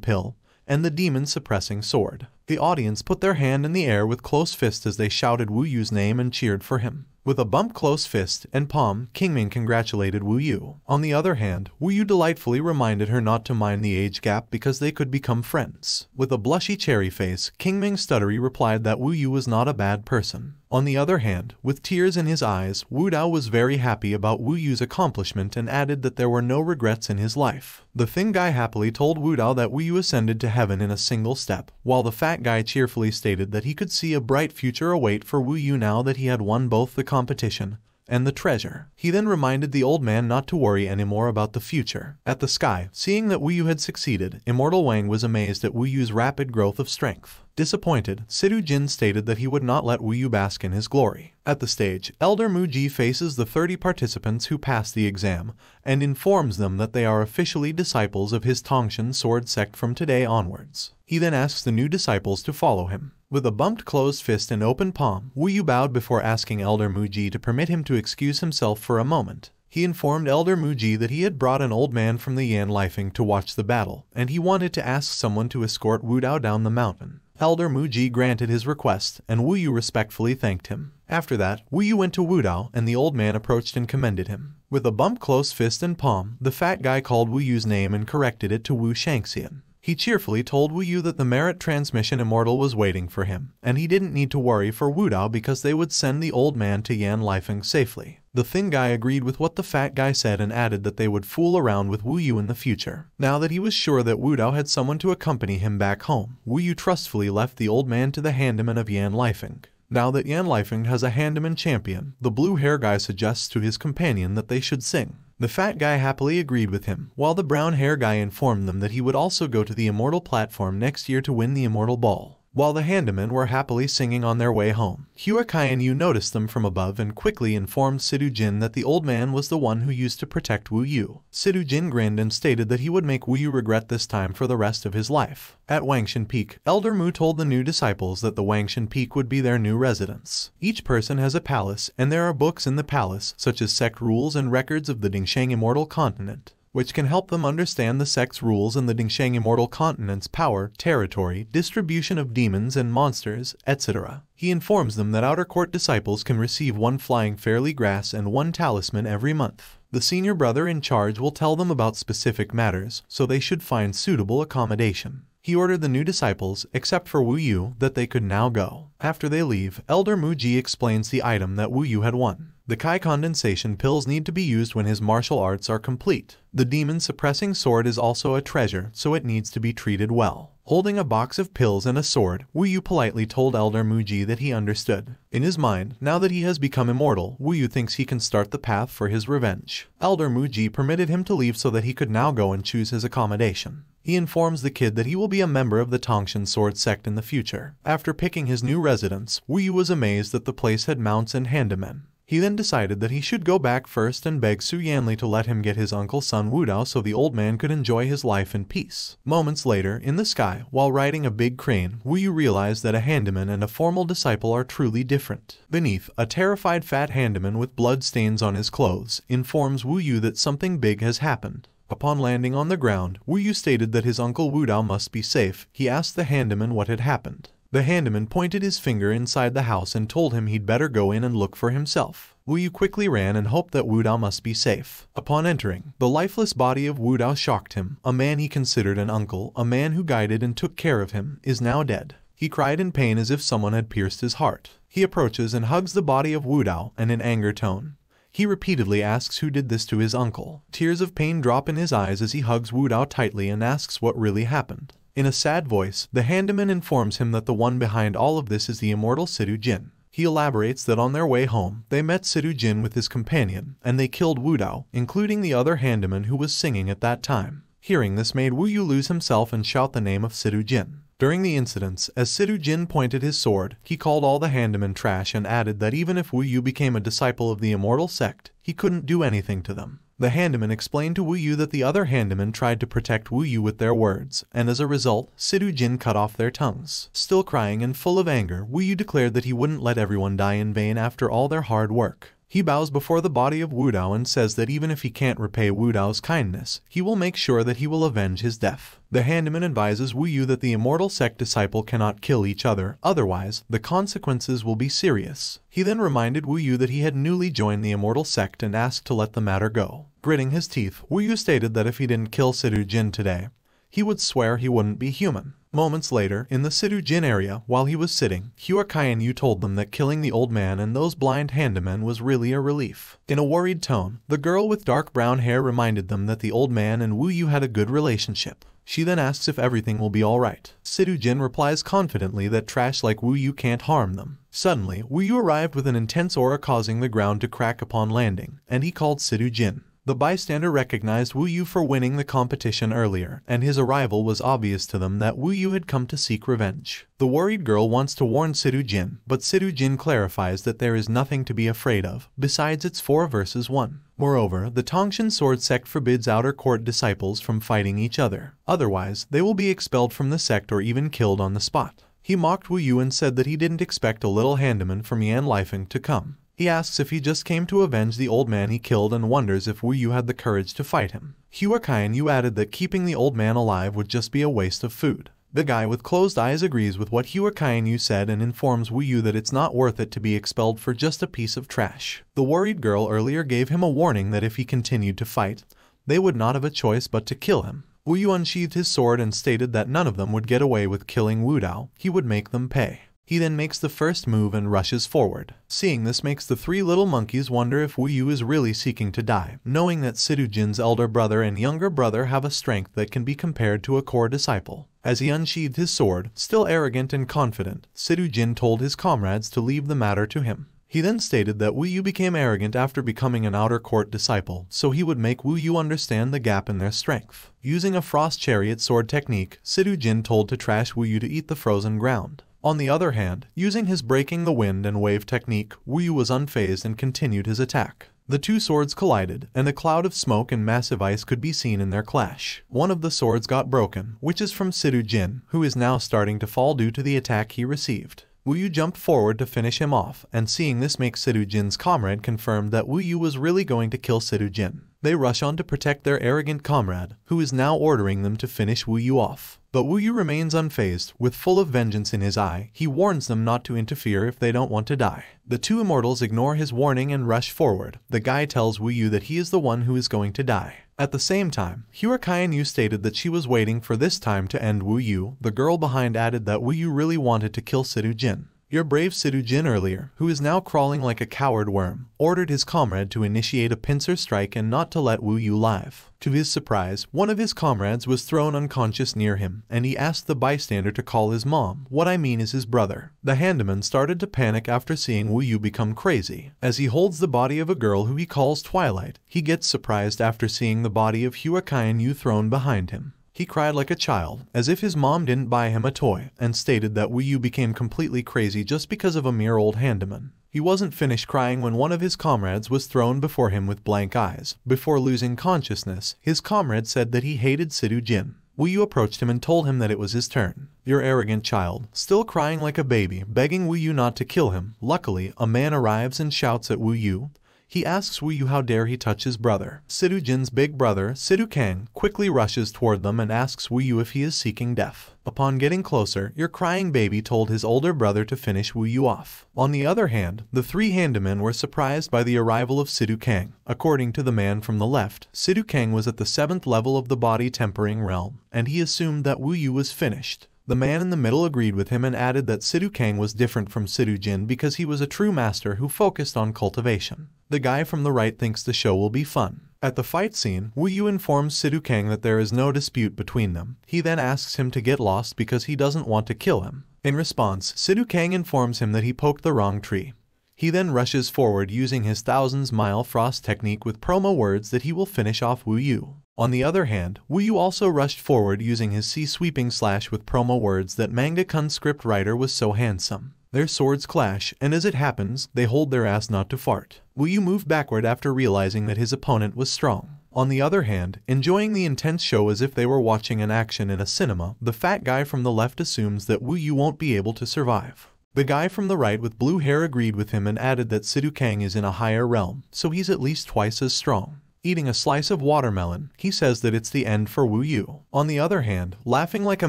pill and the demon-suppressing sword. The audience put their hand in the air with closed fist as they shouted Wu Yu's name and cheered for him. With a bump close fist and palm, Kingming congratulated Wu Yu. On the other hand, Wu Yu delightfully reminded her not to mind the age gap because they could become friends. With a blushy cherry face, Kingming stuttery replied that Wu Yu was not a bad person. On the other hand, with tears in his eyes, Wu Dao was very happy about Wu Yu's accomplishment and added that there were no regrets in his life. The thin guy happily told Wu Dao that Wu Yu ascended to heaven in a single step, while the fat guy cheerfully stated that he could see a bright future await for Wu Yu now that he had won both the competition and the treasure. He then reminded the old man not to worry anymore about the future. At the sky, seeing that Wu Yu had succeeded, Immortal Wang was amazed at Wu Yu's rapid growth of strength. Disappointed, Sidu Jin stated that he would not let Wu Yu bask in his glory. At the stage, Elder Mu Ji faces the 30 participants who passed the exam and informs them that they are officially disciples of his Tongshan sword sect from today onwards. He then asks the new disciples to follow him. With a bumped closed fist and open palm, Wu Yu bowed before asking Elder Muji to permit him to excuse himself for a moment. He informed Elder Muji that he had brought an old man from the Yan Lifeng to watch the battle, and he wanted to ask someone to escort Wu Dao down the mountain. Elder Muji granted his request, and Wu Yu respectfully thanked him. After that, Wu Yu went to Wu Dao, and the old man approached and commended him. With a bump close fist and palm, the fat guy called Wu Yu's name and corrected it to Wu Shangxian. He cheerfully told Wu Yu that the Merit Transmission Immortal was waiting for him, and he didn't need to worry for Wu Dao because they would send the old man to Yan Lifeng safely. The thin guy agreed with what the fat guy said and added that they would fool around with Wu Yu in the future. Now that he was sure that Wu Dao had someone to accompany him back home, Wu Yu trustfully left the old man to the handyman of Yan Lifeng. Now that Yan Lifeng has a handyman champion, the blue hair guy suggests to his companion that they should sing. The fat guy happily agreed with him, while the brown hair guy informed them that he would also go to the Immortal platform next year to win the Immortal Ball. While the handymen were happily singing on their way home, Hua Kai and Yu noticed them from above and quickly informed Sidu Jin that the old man was the one who used to protect Wu Yu. Sidu Jin grinned and stated that he would make Wu Yu regret this time for the rest of his life. At Wangshan Peak, Elder Mu told the new disciples that the Wangshan Peak would be their new residence. Each person has a palace, and there are books in the palace, such as sect rules and records of the Dingsheng Immortal Continent which can help them understand the sect's rules and the Dingsheng Immortal Continent's power, territory, distribution of demons and monsters, etc. He informs them that Outer Court disciples can receive one flying fairly grass and one talisman every month. The senior brother in charge will tell them about specific matters, so they should find suitable accommodation. He ordered the new disciples, except for Wu Yu, that they could now go. After they leave, Elder Mu Ji explains the item that Wu Yu had won. The Kai condensation pills need to be used when his martial arts are complete. The demon suppressing sword is also a treasure, so it needs to be treated well. Holding a box of pills and a sword, Wu Yu politely told Elder Muji that he understood. In his mind, now that he has become immortal, Wu Yu thinks he can start the path for his revenge. Elder Muji permitted him to leave so that he could now go and choose his accommodation. He informs the kid that he will be a member of the Tongshan sword sect in the future. After picking his new residence, Wu Yu was amazed that the place had mounts and handymen. He then decided that he should go back first and beg Su Yanli to let him get his uncle Sun Wudao so the old man could enjoy his life in peace. Moments later, in the sky, while riding a big crane, Wu Yu realized that a handyman and a formal disciple are truly different. Beneath, a terrified fat handyman with blood stains on his clothes informs Wu Yu that something big has happened. Upon landing on the ground, Wu Yu stated that his uncle Wu Dao must be safe. He asked the handyman what had happened. The handyman pointed his finger inside the house and told him he'd better go in and look for himself. Wu Yu quickly ran and hoped that Wu Dao must be safe. Upon entering, the lifeless body of Wu Dao shocked him. A man he considered an uncle, a man who guided and took care of him, is now dead. He cried in pain as if someone had pierced his heart. He approaches and hugs the body of Wu Dao and in anger tone. He repeatedly asks who did this to his uncle. Tears of pain drop in his eyes as he hugs Wu Dao tightly and asks what really happened. In a sad voice, the handyman informs him that the one behind all of this is the immortal Sidu Jin. He elaborates that on their way home, they met Sidu Jin with his companion, and they killed Wu Dao, including the other handyman who was singing at that time. Hearing this made Wu Yu lose himself and shout the name of Sidu Jin. During the incidents, as Sidu Jin pointed his sword, he called all the handymen trash and added that even if Wu Yu became a disciple of the immortal sect, he couldn't do anything to them. The handyman explained to Wu Yu that the other handymen tried to protect Wu Yu with their words, and as a result, Sidu Jin cut off their tongues. Still crying and full of anger, Wu Yu declared that he wouldn't let everyone die in vain after all their hard work. He bows before the body of Wu Dao and says that even if he can't repay Wu Dao's kindness, he will make sure that he will avenge his death. The handyman advises Wu Yu that the immortal sect disciple cannot kill each other, otherwise, the consequences will be serious. He then reminded Wu Yu that he had newly joined the immortal sect and asked to let the matter go. Gritting his teeth, Wu Yu stated that if he didn't kill Sidu Jin today, he would swear he wouldn't be human. Moments later, in the Sidu Jin area, while he was sitting, Huakayan Yu told them that killing the old man and those blind handymen was really a relief. In a worried tone, the girl with dark brown hair reminded them that the old man and Wu Yu had a good relationship. She then asks if everything will be alright. Sidu Jin replies confidently that trash like Wu Yu can't harm them. Suddenly, Wu Yu arrived with an intense aura causing the ground to crack upon landing, and he called Sidu Jin. The bystander recognized Wu Yu for winning the competition earlier, and his arrival was obvious to them that Wu Yu had come to seek revenge. The worried girl wants to warn Sidu Jin, but Sidu Jin clarifies that there is nothing to be afraid of, besides it's 4 versus 1. Moreover, the Tongshan sword sect forbids outer court disciples from fighting each other. Otherwise, they will be expelled from the sect or even killed on the spot. He mocked Wu Yu and said that he didn't expect a little handyman from Yan Lifeng to come. He asks if he just came to avenge the old man he killed and wonders if Wu Yu had the courage to fight him. Huakayan Yu added that keeping the old man alive would just be a waste of food. The guy with closed eyes agrees with what Huakayan Yu said and informs Wu Yu that it's not worth it to be expelled for just a piece of trash. The worried girl earlier gave him a warning that if he continued to fight, they would not have a choice but to kill him. Wu Yu unsheathed his sword and stated that none of them would get away with killing Wu Dao, he would make them pay. He then makes the first move and rushes forward. Seeing this makes the three little monkeys wonder if Wu Yu is really seeking to die, knowing that Sidu Jin's elder brother and younger brother have a strength that can be compared to a core disciple. As he unsheathed his sword, still arrogant and confident, Sidu Jin told his comrades to leave the matter to him. He then stated that Wu Yu became arrogant after becoming an outer court disciple, so he would make Wu Yu understand the gap in their strength. Using a frost chariot sword technique, Sidu Jin told to trash Wu Yu to eat the frozen ground. On the other hand, using his breaking the wind and wave technique, Wu Yu was unfazed and continued his attack. The two swords collided, and a cloud of smoke and massive ice could be seen in their clash. One of the swords got broken, which is from Sidu Jin, who is now starting to fall due to the attack he received. Wu Yu jumped forward to finish him off, and seeing this make Sidu Jin's comrade confirmed that Wu Yu was really going to kill Sidu Jin. They rush on to protect their arrogant comrade, who is now ordering them to finish Wu Yu off. But Wu Yu remains unfazed, with full of vengeance in his eye. He warns them not to interfere if they don't want to die. The two immortals ignore his warning and rush forward. The guy tells Wu Yu that he is the one who is going to die. At the same time, Huakayan Yu stated that she was waiting for this time to end Wu Yu. The girl behind added that Wu Yu really wanted to kill Sidu Jin. Your brave Sidu Jin earlier, who is now crawling like a coward worm, ordered his comrade to initiate a pincer strike and not to let Wu Yu live. To his surprise, one of his comrades was thrown unconscious near him, and he asked the bystander to call his mom. What I mean is his brother. The handyman started to panic after seeing Wu Yu become crazy. As he holds the body of a girl who he calls Twilight, he gets surprised after seeing the body of Huakayan Yu thrown behind him. He cried like a child, as if his mom didn't buy him a toy, and stated that Wu Yu became completely crazy just because of a mere old handyman. He wasn't finished crying when one of his comrades was thrown before him with blank eyes. Before losing consciousness, his comrade said that he hated Sidu Jin. Wu Yu approached him and told him that it was his turn. Your arrogant child, still crying like a baby, begging Wu Yu not to kill him. Luckily, a man arrives and shouts at Wu Yu, he asks Wu Yu how dare he touch his brother. Sidu Jin's big brother, Sidu Kang, quickly rushes toward them and asks Wu Yu if he is seeking death. Upon getting closer, your crying baby told his older brother to finish Wu Yu off. On the other hand, the three handymen were surprised by the arrival of Sidu Kang. According to the man from the left, Sidu Kang was at the seventh level of the body tempering realm, and he assumed that Wu Yu was finished. The man in the middle agreed with him and added that Sidu Kang was different from Sidu Jin because he was a true master who focused on cultivation. The guy from the right thinks the show will be fun. At the fight scene, Wu Yu informs Sidu Kang that there is no dispute between them. He then asks him to get lost because he doesn't want to kill him. In response, Sidu Kang informs him that he poked the wrong tree. He then rushes forward using his thousands mile frost technique with promo words that he will finish off Wu Yu. On the other hand, Wu Yu also rushed forward using his sea-sweeping slash with promo words that Manga Kun script writer was so handsome. Their swords clash, and as it happens, they hold their ass not to fart. Wu Yu moved backward after realizing that his opponent was strong. On the other hand, enjoying the intense show as if they were watching an action in a cinema, the fat guy from the left assumes that Wu Yu won't be able to survive. The guy from the right with blue hair agreed with him and added that Sidu Kang is in a higher realm, so he's at least twice as strong. Eating a slice of watermelon, he says that it's the end for Wu Yu. On the other hand, laughing like a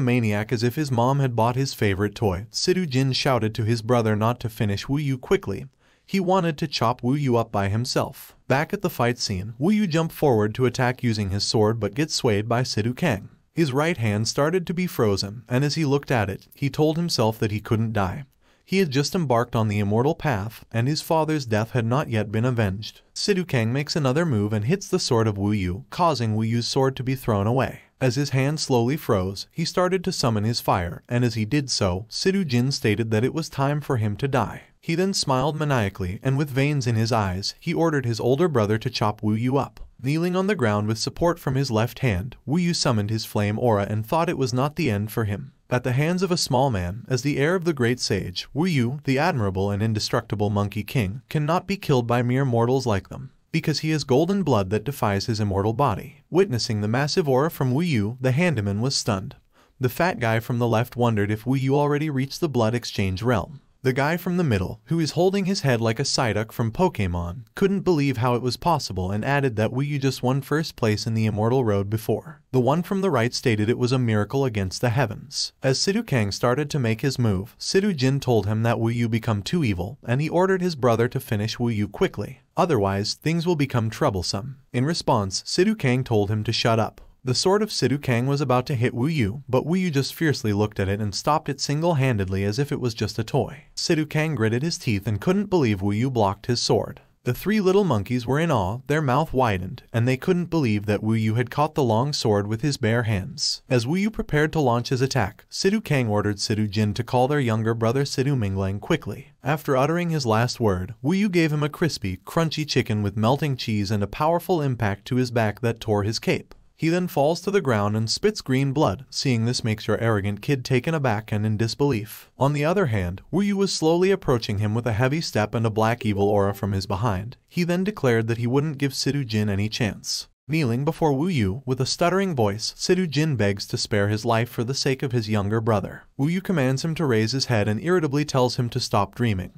maniac as if his mom had bought his favorite toy, Sidu Jin shouted to his brother not to finish Wu Yu quickly. He wanted to chop Wu Yu up by himself. Back at the fight scene, Wu Yu jumped forward to attack using his sword but gets swayed by Sidu Kang. His right hand started to be frozen, and as he looked at it, he told himself that he couldn't die. He had just embarked on the immortal path, and his father's death had not yet been avenged. Sidu Kang makes another move and hits the sword of Wu Yu, causing Wu Yu's sword to be thrown away. As his hand slowly froze, he started to summon his fire, and as he did so, Sidu Jin stated that it was time for him to die. He then smiled maniacally, and with veins in his eyes, he ordered his older brother to chop Wu Yu up. Kneeling on the ground with support from his left hand, Wu Yu summoned his flame aura and thought it was not the end for him at the hands of a small man, as the heir of the great sage, Wu Yu, the admirable and indestructible Monkey King, cannot be killed by mere mortals like them, because he has golden blood that defies his immortal body. Witnessing the massive aura from Wu Yu, the handyman was stunned. The fat guy from the left wondered if Wu Yu already reached the blood exchange realm. The guy from the middle, who is holding his head like a Psyduck from Pokemon, couldn't believe how it was possible and added that Wu Yu just won first place in the Immortal Road before. The one from the right stated it was a miracle against the heavens. As Sidu Kang started to make his move, Sidu Jin told him that Wu Yu become too evil, and he ordered his brother to finish Wu Yu quickly. Otherwise, things will become troublesome. In response, Sidu Kang told him to shut up. The sword of Sidu Kang was about to hit Wu Yu, but Wu Yu just fiercely looked at it and stopped it single-handedly as if it was just a toy. Sidu Kang gritted his teeth and couldn't believe Wu Yu blocked his sword. The three little monkeys were in awe, their mouth widened, and they couldn't believe that Wu Yu had caught the long sword with his bare hands. As Wu Yu prepared to launch his attack, Sidu Kang ordered Sidu Jin to call their younger brother Sidu Minglang quickly. After uttering his last word, Wu Yu gave him a crispy, crunchy chicken with melting cheese and a powerful impact to his back that tore his cape. He then falls to the ground and spits green blood. Seeing this makes your arrogant kid taken aback and in disbelief. On the other hand, Wu Yu was slowly approaching him with a heavy step and a black evil aura from his behind. He then declared that he wouldn't give Sidu Jin any chance. Kneeling before Wu Yu, with a stuttering voice, Sidu Jin begs to spare his life for the sake of his younger brother. Wu Yu commands him to raise his head and irritably tells him to stop dreaming.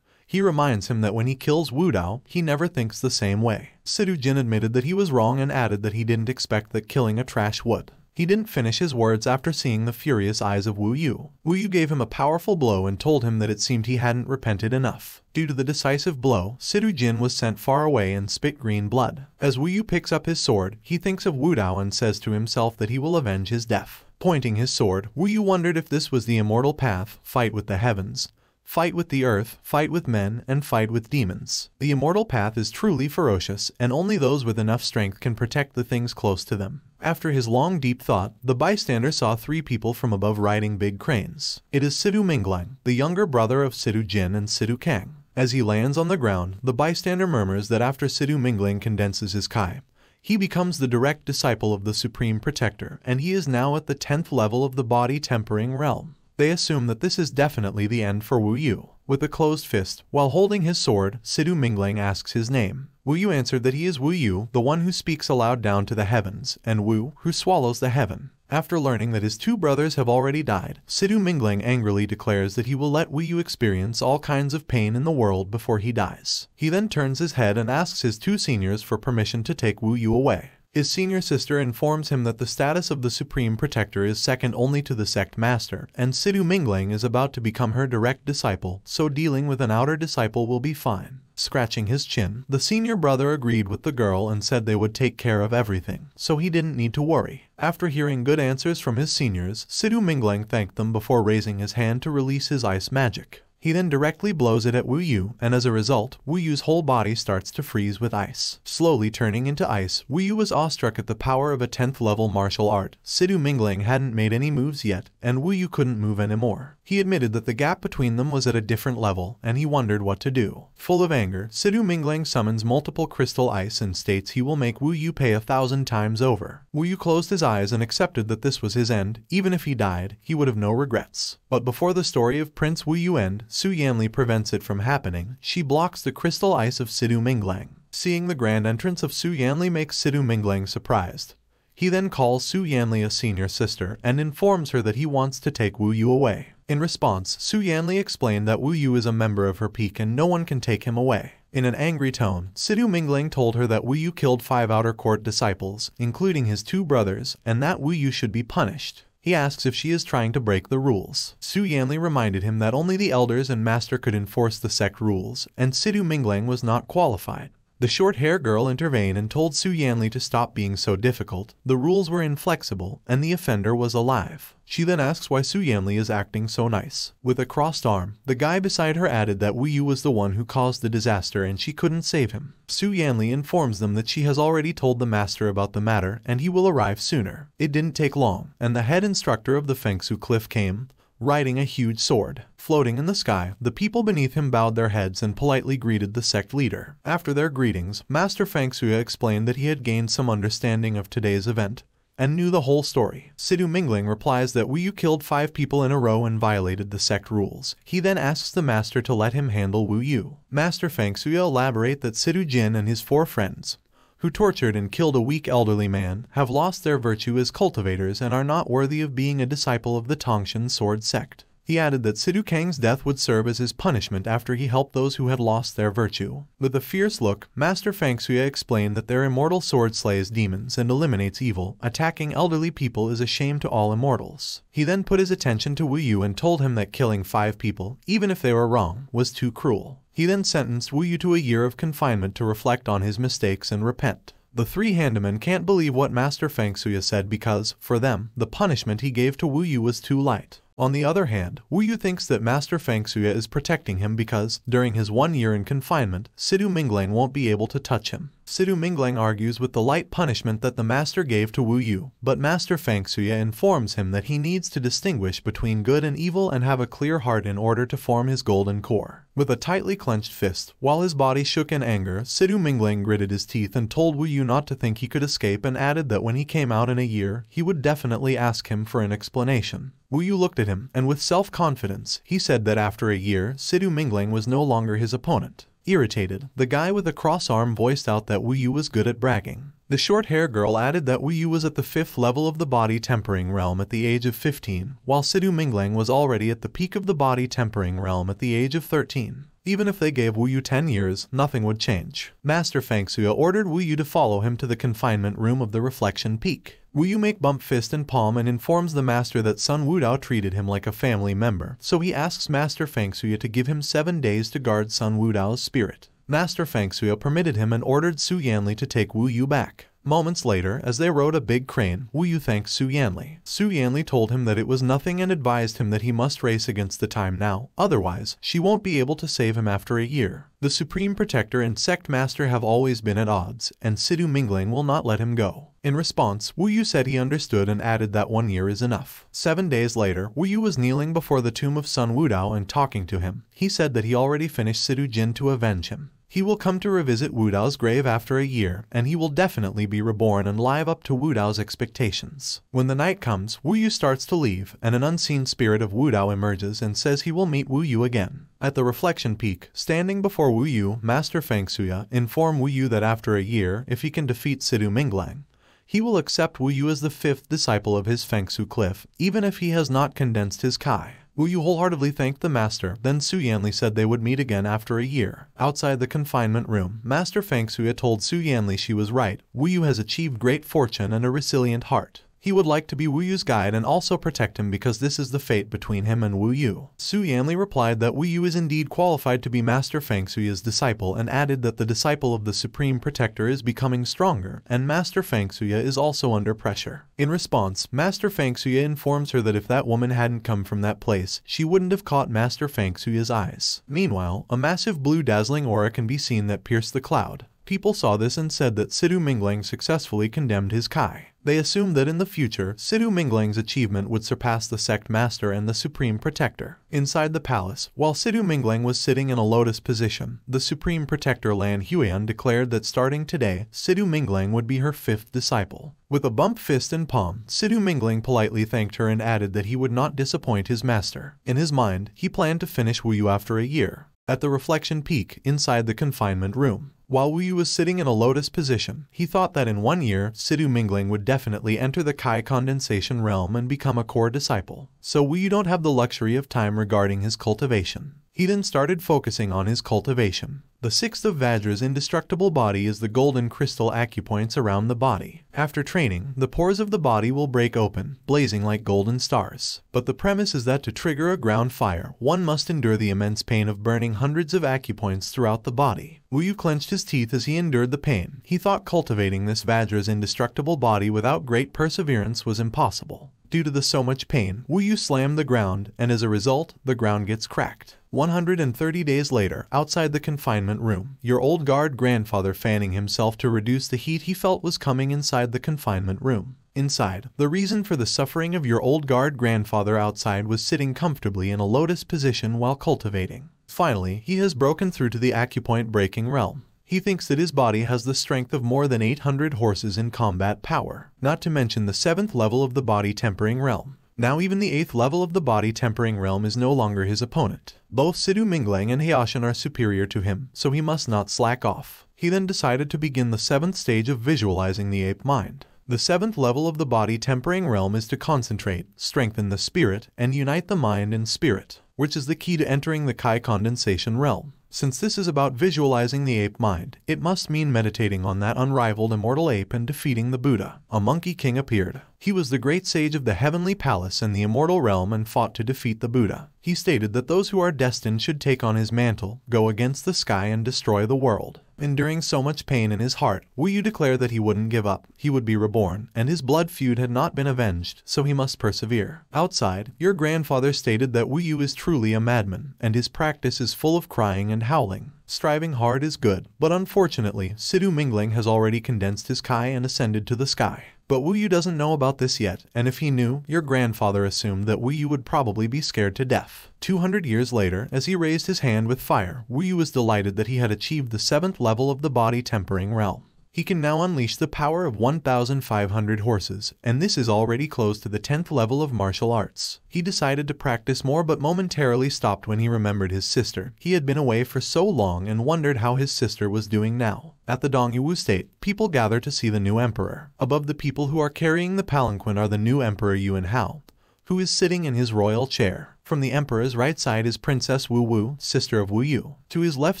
He reminds him that when he kills Wu Dao, he never thinks the same way. Sidu Jin admitted that he was wrong and added that he didn't expect that killing a trash would. He didn't finish his words after seeing the furious eyes of Wu Yu. Wu Yu gave him a powerful blow and told him that it seemed he hadn't repented enough. Due to the decisive blow, Sidu Jin was sent far away and spit green blood. As Wu Yu picks up his sword, he thinks of Wu Dao and says to himself that he will avenge his death. Pointing his sword, Wu Yu wondered if this was the immortal path, fight with the heavens fight with the earth, fight with men, and fight with demons. The immortal path is truly ferocious, and only those with enough strength can protect the things close to them. After his long deep thought, the bystander saw three people from above riding big cranes. It is Sidu Minglang, the younger brother of Sidu Jin and Sidu Kang. As he lands on the ground, the bystander murmurs that after Sidu Minglang condenses his Kai, he becomes the direct disciple of the Supreme Protector, and he is now at the 10th level of the body tempering realm. They assume that this is definitely the end for Wu Yu. With a closed fist, while holding his sword, Sidu Minglang asks his name. Wu Yu answered that he is Wu Yu, the one who speaks aloud down to the heavens, and Wu, who swallows the heaven. After learning that his two brothers have already died, Sidu Minglang angrily declares that he will let Wu Yu experience all kinds of pain in the world before he dies. He then turns his head and asks his two seniors for permission to take Wu Yu away. His senior sister informs him that the status of the Supreme Protector is second only to the sect master, and Sidu Minglang is about to become her direct disciple, so dealing with an outer disciple will be fine. Scratching his chin, the senior brother agreed with the girl and said they would take care of everything, so he didn't need to worry. After hearing good answers from his seniors, Sidu Minglang thanked them before raising his hand to release his ice magic. He then directly blows it at Wu Yu, and as a result, Wu Yu's whole body starts to freeze with ice. Slowly turning into ice, Wu Yu was awestruck at the power of a 10th level martial art. Sidu Minglang hadn't made any moves yet, and Wu Yu couldn't move anymore. He admitted that the gap between them was at a different level, and he wondered what to do. Full of anger, Sidu Minglang summons multiple crystal ice and states he will make Wu Yu pay a thousand times over. Wu Yu closed his eyes and accepted that this was his end. Even if he died, he would have no regrets. But before the story of Prince Wu Yu end, Su Yanli prevents it from happening. She blocks the crystal ice of Sidu Minglang. Seeing the grand entrance of Su Yanli makes Sidu Minglang surprised. He then calls Su Yanli a senior sister and informs her that he wants to take Wu Yu away. In response, Su Yanli explained that Wu Yu is a member of her peak and no one can take him away. In an angry tone, Sidu Minglang told her that Wu Yu killed five outer court disciples, including his two brothers, and that Wu Yu should be punished. He asks if she is trying to break the rules. Su Yanli reminded him that only the elders and master could enforce the sect rules, and Sidu Minglang was not qualified. The short-hair girl intervened and told Su Yanli to stop being so difficult, the rules were inflexible, and the offender was alive. She then asks why Su Yanli is acting so nice. With a crossed arm, the guy beside her added that Wu Yu was the one who caused the disaster and she couldn't save him. Su Yanli informs them that she has already told the master about the matter and he will arrive sooner. It didn't take long, and the head instructor of the Feng Su cliff came, riding a huge sword. Floating in the sky, the people beneath him bowed their heads and politely greeted the sect leader. After their greetings, Master Feng Shui explained that he had gained some understanding of today's event, and knew the whole story. Sidu Minglang replies that Wu Yu killed five people in a row and violated the sect rules. He then asks the master to let him handle Wu Yu. Master Feng Sui elaborate that Sidu Jin and his four friends, who tortured and killed a weak elderly man, have lost their virtue as cultivators and are not worthy of being a disciple of the Tongshan sword sect. He added that Sidu Kang's death would serve as his punishment after he helped those who had lost their virtue. With a fierce look, Master Feng Sui explained that their immortal sword slays demons and eliminates evil. Attacking elderly people is a shame to all immortals. He then put his attention to Wu Yu and told him that killing five people, even if they were wrong, was too cruel. He then sentenced Wu Yu to a year of confinement to reflect on his mistakes and repent. The three handymen can't believe what Master Feng Sui said because, for them, the punishment he gave to Wu Yu was too light. On the other hand, Wu Yu thinks that Master Feng Suya is protecting him because, during his one year in confinement, Sidu Minglang won't be able to touch him. Sidu Minglang argues with the light punishment that the master gave to Wu Yu, but Master Feng Suya informs him that he needs to distinguish between good and evil and have a clear heart in order to form his golden core. With a tightly clenched fist, while his body shook in anger, Sidu Minglang gritted his teeth and told Wu Yu not to think he could escape and added that when he came out in a year, he would definitely ask him for an explanation. Wu Yu looked at him, and with self-confidence, he said that after a year, Sidu Minglang was no longer his opponent. Irritated, the guy with the cross arm voiced out that Wu Yu was good at bragging. The short-hair girl added that Wu Yu was at the fifth level of the body tempering realm at the age of 15, while Sidu Minglang was already at the peak of the body tempering realm at the age of 13. Even if they gave Wu Yu 10 years, nothing would change. Master Sui ordered Wu Yu to follow him to the confinement room of the Reflection Peak. Wu Yu make bump fist and palm and informs the master that Sun Wudao treated him like a family member, so he asks Master Sui to give him 7 days to guard Sun Wudao's spirit. Master Feng Sui permitted him and ordered Su Yanli to take Wu Yu back. Moments later, as they rode a big crane, Wu Yu thanked Su Yanli. Su Yanli told him that it was nothing and advised him that he must race against the time now, otherwise, she won't be able to save him after a year. The Supreme Protector and Sect Master have always been at odds, and Sidu Minglang will not let him go. In response, Wu Yu said he understood and added that one year is enough. Seven days later, Wu Yu was kneeling before the tomb of Sun Wudao and talking to him. He said that he already finished Sidu Jin to avenge him. He will come to revisit Wu Dao's grave after a year, and he will definitely be reborn and live up to Wu Dao's expectations. When the night comes, Wu Yu starts to leave, and an unseen spirit of Wu Dao emerges and says he will meet Wu Yu again. At the reflection peak, standing before Wu Yu, Master Feng Suya inform Wu Yu that after a year, if he can defeat Sidu Minglang, he will accept Wu Yu as the fifth disciple of his Feng Su cliff, even if he has not condensed his Kai. Wu Yu wholeheartedly thanked the master, then Su Yanli said they would meet again after a year. Outside the confinement room, Master Feng Sui told Su Yanli she was right. Wu Yu has achieved great fortune and a resilient heart. He would like to be Wu Yu's guide and also protect him because this is the fate between him and Wu Yu. Su Yanli replied that Wu Yu is indeed qualified to be Master Feng Sui's disciple and added that the disciple of the Supreme Protector is becoming stronger and Master Feng Sui is also under pressure. In response, Master Feng Sui informs her that if that woman hadn't come from that place, she wouldn't have caught Master Feng Sui's eyes. Meanwhile, a massive blue dazzling aura can be seen that pierced the cloud. People saw this and said that Sidu Minglang successfully condemned his Kai. They assumed that in the future, Sidu Minglang's achievement would surpass the sect master and the supreme protector. Inside the palace, while Sidu Minglang was sitting in a lotus position, the supreme protector Lan Huiyan declared that starting today, Sidu Minglang would be her fifth disciple. With a bump fist and palm, Sidu Minglang politely thanked her and added that he would not disappoint his master. In his mind, he planned to finish Wu Yu after a year, at the reflection peak inside the confinement room. While Wu Yu was sitting in a lotus position, he thought that in one year, Sidu Minglang would definitely enter the Kai condensation realm and become a core disciple. So Wu Yu don't have the luxury of time regarding his cultivation. He then started focusing on his cultivation. The sixth of Vajra's indestructible body is the golden crystal acupoints around the body. After training, the pores of the body will break open, blazing like golden stars. But the premise is that to trigger a ground fire, one must endure the immense pain of burning hundreds of acupoints throughout the body. Wu Yu clenched his teeth as he endured the pain. He thought cultivating this Vajra's indestructible body without great perseverance was impossible. Due to the so much pain, Wu Yu slammed the ground, and as a result, the ground gets cracked. 130 days later, outside the confinement room, your old guard grandfather fanning himself to reduce the heat he felt was coming inside the confinement room. Inside, the reason for the suffering of your old guard grandfather outside was sitting comfortably in a lotus position while cultivating. Finally, he has broken through to the acupoint breaking realm. He thinks that his body has the strength of more than 800 horses in combat power, not to mention the seventh level of the body tempering realm. Now even the eighth level of the body tempering realm is no longer his opponent. Both Sidu Minglang and Hayashan are superior to him, so he must not slack off. He then decided to begin the seventh stage of visualizing the ape mind. The seventh level of the body tempering realm is to concentrate, strengthen the spirit, and unite the mind and spirit, which is the key to entering the Kai condensation realm. Since this is about visualizing the ape mind, it must mean meditating on that unrivaled immortal ape and defeating the Buddha. A monkey king appeared. He was the great sage of the heavenly palace and the immortal realm and fought to defeat the Buddha. He stated that those who are destined should take on his mantle, go against the sky and destroy the world. Enduring so much pain in his heart, Wu Yu declared that he wouldn't give up, he would be reborn, and his blood feud had not been avenged, so he must persevere. Outside, your grandfather stated that Wu Yu is truly a madman, and his practice is full of crying and howling. Striving hard is good, but unfortunately, Sidu Minglang has already condensed his Kai and ascended to the sky. But Wu Yu doesn't know about this yet, and if he knew, your grandfather assumed that Wu Yu would probably be scared to death. 200 years later, as he raised his hand with fire, Wu Yu was delighted that he had achieved the seventh level of the body tempering realm. He can now unleash the power of 1,500 horses, and this is already close to the 10th level of martial arts. He decided to practice more but momentarily stopped when he remembered his sister. He had been away for so long and wondered how his sister was doing now. At the Dongyu state, people gather to see the new emperor. Above the people who are carrying the palanquin are the new emperor Yuan Hao, who is sitting in his royal chair. From the emperor's right side is Princess Wu Wu, sister of Wu Yu. To his left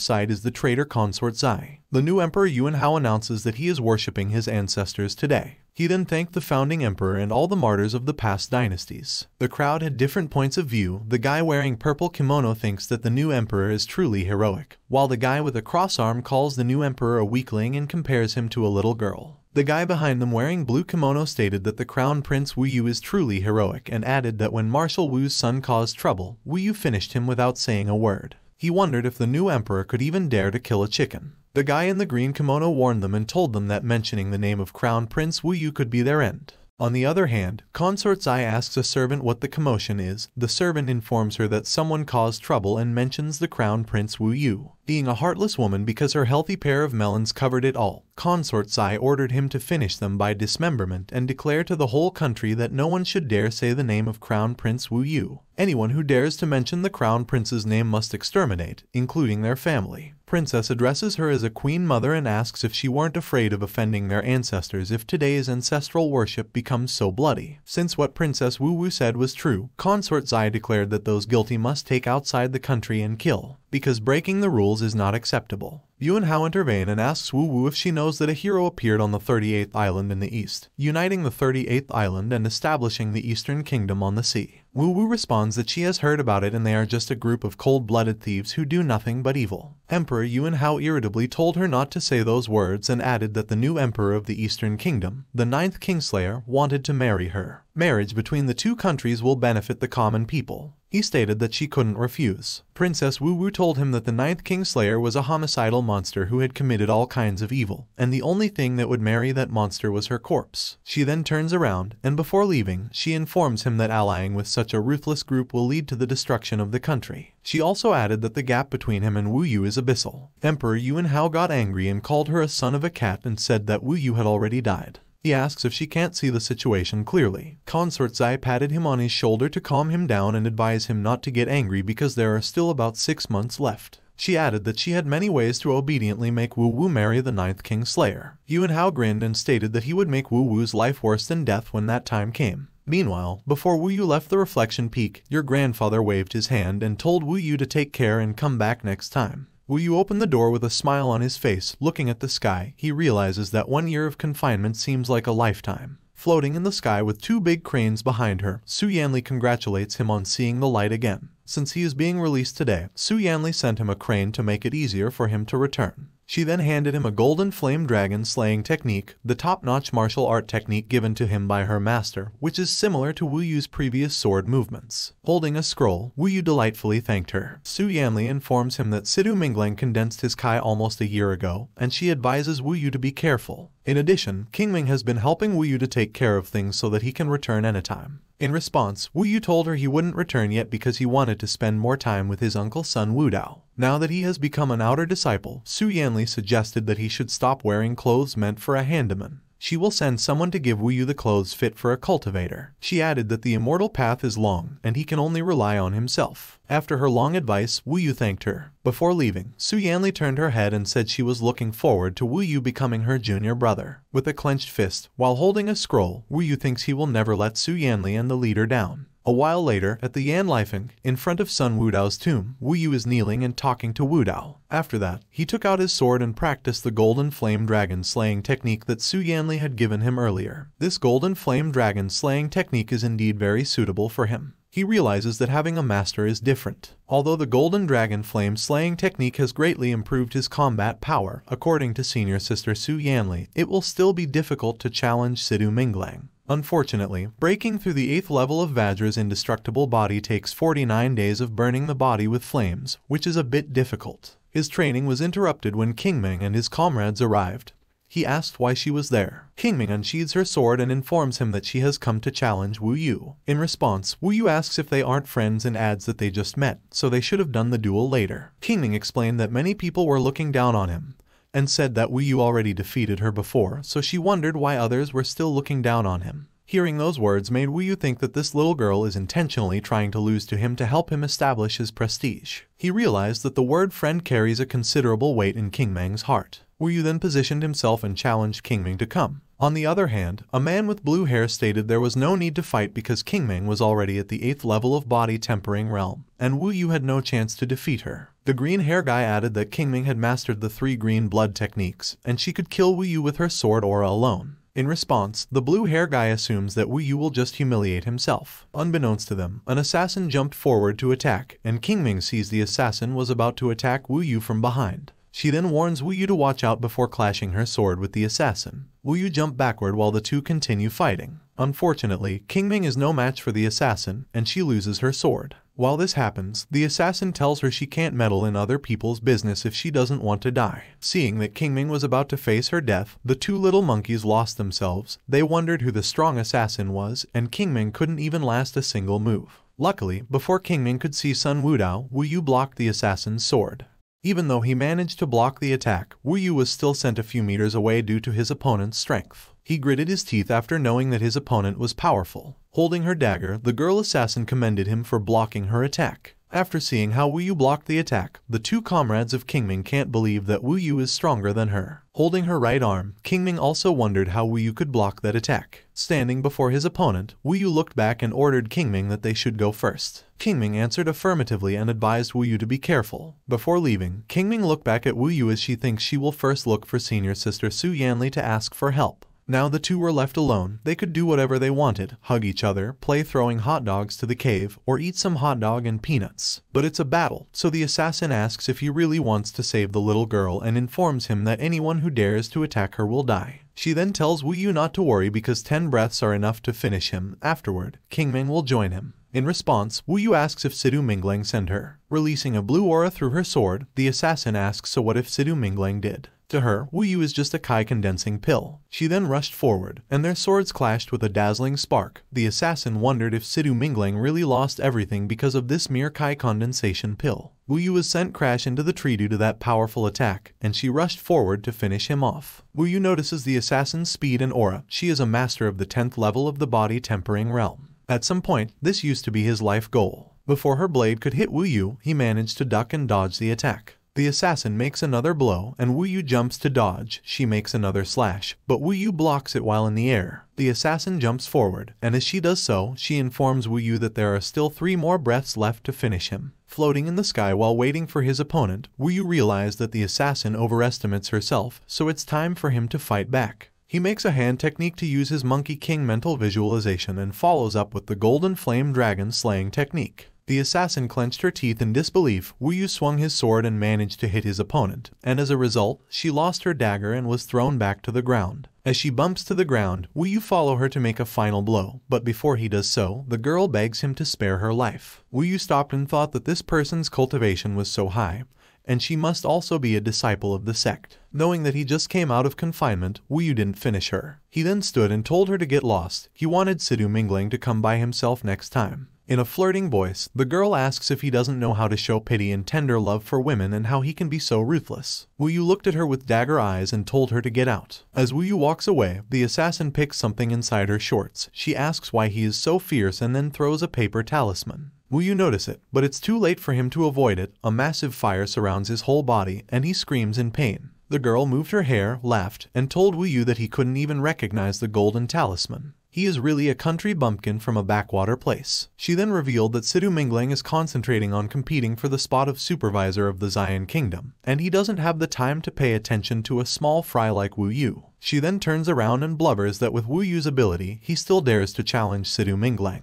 side is the traitor consort Zai. The new emperor Yuan Hao announces that he is worshipping his ancestors today. He then thanked the founding emperor and all the martyrs of the past dynasties. The crowd had different points of view. The guy wearing purple kimono thinks that the new emperor is truly heroic, while the guy with a cross arm calls the new emperor a weakling and compares him to a little girl. The guy behind them wearing blue kimono stated that the crown prince Wu Yu is truly heroic and added that when Marshal Wu's son caused trouble, Wu Yu finished him without saying a word. He wondered if the new emperor could even dare to kill a chicken. The guy in the green kimono warned them and told them that mentioning the name of Crown Prince Wu Yu could be their end. On the other hand, Consort Zai asks a servant what the commotion is. The servant informs her that someone caused trouble and mentions the Crown Prince Wu Yu being a heartless woman because her healthy pair of melons covered it all. Consort Zai ordered him to finish them by dismemberment and declare to the whole country that no one should dare say the name of Crown Prince Wu Yu. Anyone who dares to mention the Crown Prince's name must exterminate, including their family. Princess addresses her as a queen mother and asks if she weren't afraid of offending their ancestors if today's ancestral worship becomes so bloody. Since what Princess Wu Wu said was true, Consort Zai declared that those guilty must take outside the country and kill because breaking the rules is not acceptable. Yuan Hao intervenes and asks Wu Wu if she knows that a hero appeared on the 38th island in the east, uniting the 38th island and establishing the Eastern Kingdom on the sea. Wu Wu responds that she has heard about it and they are just a group of cold-blooded thieves who do nothing but evil. Emperor Yuan Hao irritably told her not to say those words and added that the new emperor of the Eastern Kingdom, the ninth Kingslayer, wanted to marry her. Marriage between the two countries will benefit the common people. He stated that she couldn't refuse. Princess Wu Wu told him that the Ninth Kingslayer was a homicidal monster who had committed all kinds of evil, and the only thing that would marry that monster was her corpse. She then turns around, and before leaving, she informs him that allying with such a ruthless group will lead to the destruction of the country. She also added that the gap between him and Wu Yu is abyssal. Emperor Yuan Hao got angry and called her a son of a cat and said that Wu Yu had already died. He asks if she can't see the situation clearly. Consort Zai patted him on his shoulder to calm him down and advise him not to get angry because there are still about six months left. She added that she had many ways to obediently make Wu Wu marry the Ninth King Slayer. Yuan Hao grinned and stated that he would make Wu Wu's life worse than death when that time came. Meanwhile, before Wu Yu left the reflection peak, your grandfather waved his hand and told Wu Yu to take care and come back next time. Wu Yu open the door with a smile on his face, looking at the sky. He realizes that one year of confinement seems like a lifetime. Floating in the sky with two big cranes behind her, Su Yanli congratulates him on seeing the light again. Since he is being released today, Su Yanli sent him a crane to make it easier for him to return. She then handed him a golden flame dragon slaying technique, the top-notch martial art technique given to him by her master, which is similar to Wu Yu's previous sword movements. Holding a scroll, Wu Yu delightfully thanked her. Su Yanli informs him that Sidu Minglang condensed his Kai almost a year ago, and she advises Wu Yu to be careful. In addition, King Ming has been helping Wu Yu to take care of things so that he can return anytime. In response, Wu Yu told her he wouldn't return yet because he wanted to spend more time with his uncle son Wu Dao. Now that he has become an outer disciple, Su Yanli suggested that he should stop wearing clothes meant for a handyman. She will send someone to give Wu Yu the clothes fit for a cultivator. She added that the immortal path is long, and he can only rely on himself. After her long advice, Wu Yu thanked her. Before leaving, Su Yanli turned her head and said she was looking forward to Wu Yu becoming her junior brother. With a clenched fist, while holding a scroll, Wu Yu thinks he will never let Su Yanli and the leader down. A while later, at the Yan Lifeng, in front of Sun Wudao's tomb, Wu Yu is kneeling and talking to Wudao. After that, he took out his sword and practiced the golden flame dragon slaying technique that Su Yanli had given him earlier. This golden flame dragon slaying technique is indeed very suitable for him. He realizes that having a master is different. Although the Golden Dragon Flame slaying technique has greatly improved his combat power, according to senior sister Su Yanli, it will still be difficult to challenge Sidu Minglang. Unfortunately, breaking through the 8th level of Vajra's indestructible body takes 49 days of burning the body with flames, which is a bit difficult. His training was interrupted when Kingming and his comrades arrived. He asked why she was there. Kingming unsheathes her sword and informs him that she has come to challenge Wu Yu. In response, Wu Yu asks if they aren't friends and adds that they just met, so they should have done the duel later. Kingming explained that many people were looking down on him, and said that Wu Yu already defeated her before, so she wondered why others were still looking down on him. Hearing those words made Wu Yu think that this little girl is intentionally trying to lose to him to help him establish his prestige. He realized that the word friend carries a considerable weight in King Meng's heart. Wu Yu then positioned himself and challenged King Ming to come. On the other hand, a man with blue hair stated there was no need to fight because King Ming was already at the 8th level of body tempering realm, and Wu Yu had no chance to defeat her. The green hair guy added that King Ming had mastered the three green blood techniques, and she could kill Wu Yu with her sword aura alone. In response, the blue hair guy assumes that Wu Yu will just humiliate himself. Unbeknownst to them, an assassin jumped forward to attack, and King Ming sees the assassin was about to attack Wu Yu from behind. She then warns Wu Yu to watch out before clashing her sword with the assassin. Wu Yu jump backward while the two continue fighting. Unfortunately, King Ming is no match for the assassin, and she loses her sword. While this happens, the assassin tells her she can't meddle in other people's business if she doesn't want to die. Seeing that King Ming was about to face her death, the two little monkeys lost themselves. They wondered who the strong assassin was, and King Ming couldn't even last a single move. Luckily, before King Ming could see Sun Wudao, Wu Yu blocked the assassin's sword. Even though he managed to block the attack, Wu Yu was still sent a few meters away due to his opponent's strength. He gritted his teeth after knowing that his opponent was powerful. Holding her dagger, the girl assassin commended him for blocking her attack. After seeing how Wu Yu blocked the attack, the two comrades of Kingming can't believe that Wu Yu is stronger than her. Holding her right arm, Kingming also wondered how Wu Yu could block that attack. Standing before his opponent, Wu Yu looked back and ordered Kingming that they should go first. Kingming answered affirmatively and advised Wu Yu to be careful. Before leaving, Kingming looked back at Wu Yu as she thinks she will first look for senior sister Su Yanli to ask for help. Now the two were left alone, they could do whatever they wanted, hug each other, play throwing hot dogs to the cave, or eat some hot dog and peanuts. But it's a battle, so the assassin asks if he really wants to save the little girl and informs him that anyone who dares to attack her will die. She then tells Wu Yu not to worry because 10 breaths are enough to finish him. Afterward, King Ming will join him. In response, Wu Yu asks if Sidu Minglang sent her. Releasing a blue aura through her sword, the assassin asks so what if Sidu Minglang did. To her, Wu Yu is just a Kai condensing pill. She then rushed forward, and their swords clashed with a dazzling spark. The assassin wondered if Sidu Minglang really lost everything because of this mere Kai condensation pill. Wu Yu was sent crash into the tree due to that powerful attack, and she rushed forward to finish him off. Wu Yu notices the assassin's speed and aura. She is a master of the 10th level of the body tempering realm. At some point, this used to be his life goal. Before her blade could hit Wu Yu, he managed to duck and dodge the attack. The assassin makes another blow, and Wu Yu jumps to dodge. She makes another slash, but Wu Yu blocks it while in the air. The assassin jumps forward, and as she does so, she informs Wu Yu that there are still three more breaths left to finish him. Floating in the sky while waiting for his opponent, Wu Yu realizes that the assassin overestimates herself, so it's time for him to fight back. He makes a hand technique to use his Monkey King mental visualization and follows up with the Golden Flame Dragon slaying technique. The assassin clenched her teeth in disbelief, Wu Yu swung his sword and managed to hit his opponent, and as a result, she lost her dagger and was thrown back to the ground. As she bumps to the ground, Wu Yu follow her to make a final blow, but before he does so, the girl begs him to spare her life. Wu Yu stopped and thought that this person's cultivation was so high, and she must also be a disciple of the sect. Knowing that he just came out of confinement, Wu Yu didn't finish her. He then stood and told her to get lost. He wanted Sidu Minglang to come by himself next time. In a flirting voice, the girl asks if he doesn't know how to show pity and tender love for women and how he can be so ruthless. Wu Yu looked at her with dagger eyes and told her to get out. As Wu Yu walks away, the assassin picks something inside her shorts. She asks why he is so fierce and then throws a paper talisman. Wu Yu notice it, but it's too late for him to avoid it. A massive fire surrounds his whole body and he screams in pain. The girl moved her hair, laughed, and told Wu Yu that he couldn't even recognize the golden talisman. He is really a country bumpkin from a backwater place. She then revealed that Sidu Minglang is concentrating on competing for the spot of supervisor of the Zion Kingdom, and he doesn't have the time to pay attention to a small fry like Wu Yu. She then turns around and blubbers that with Wu Yu's ability, he still dares to challenge Sidu Minglang,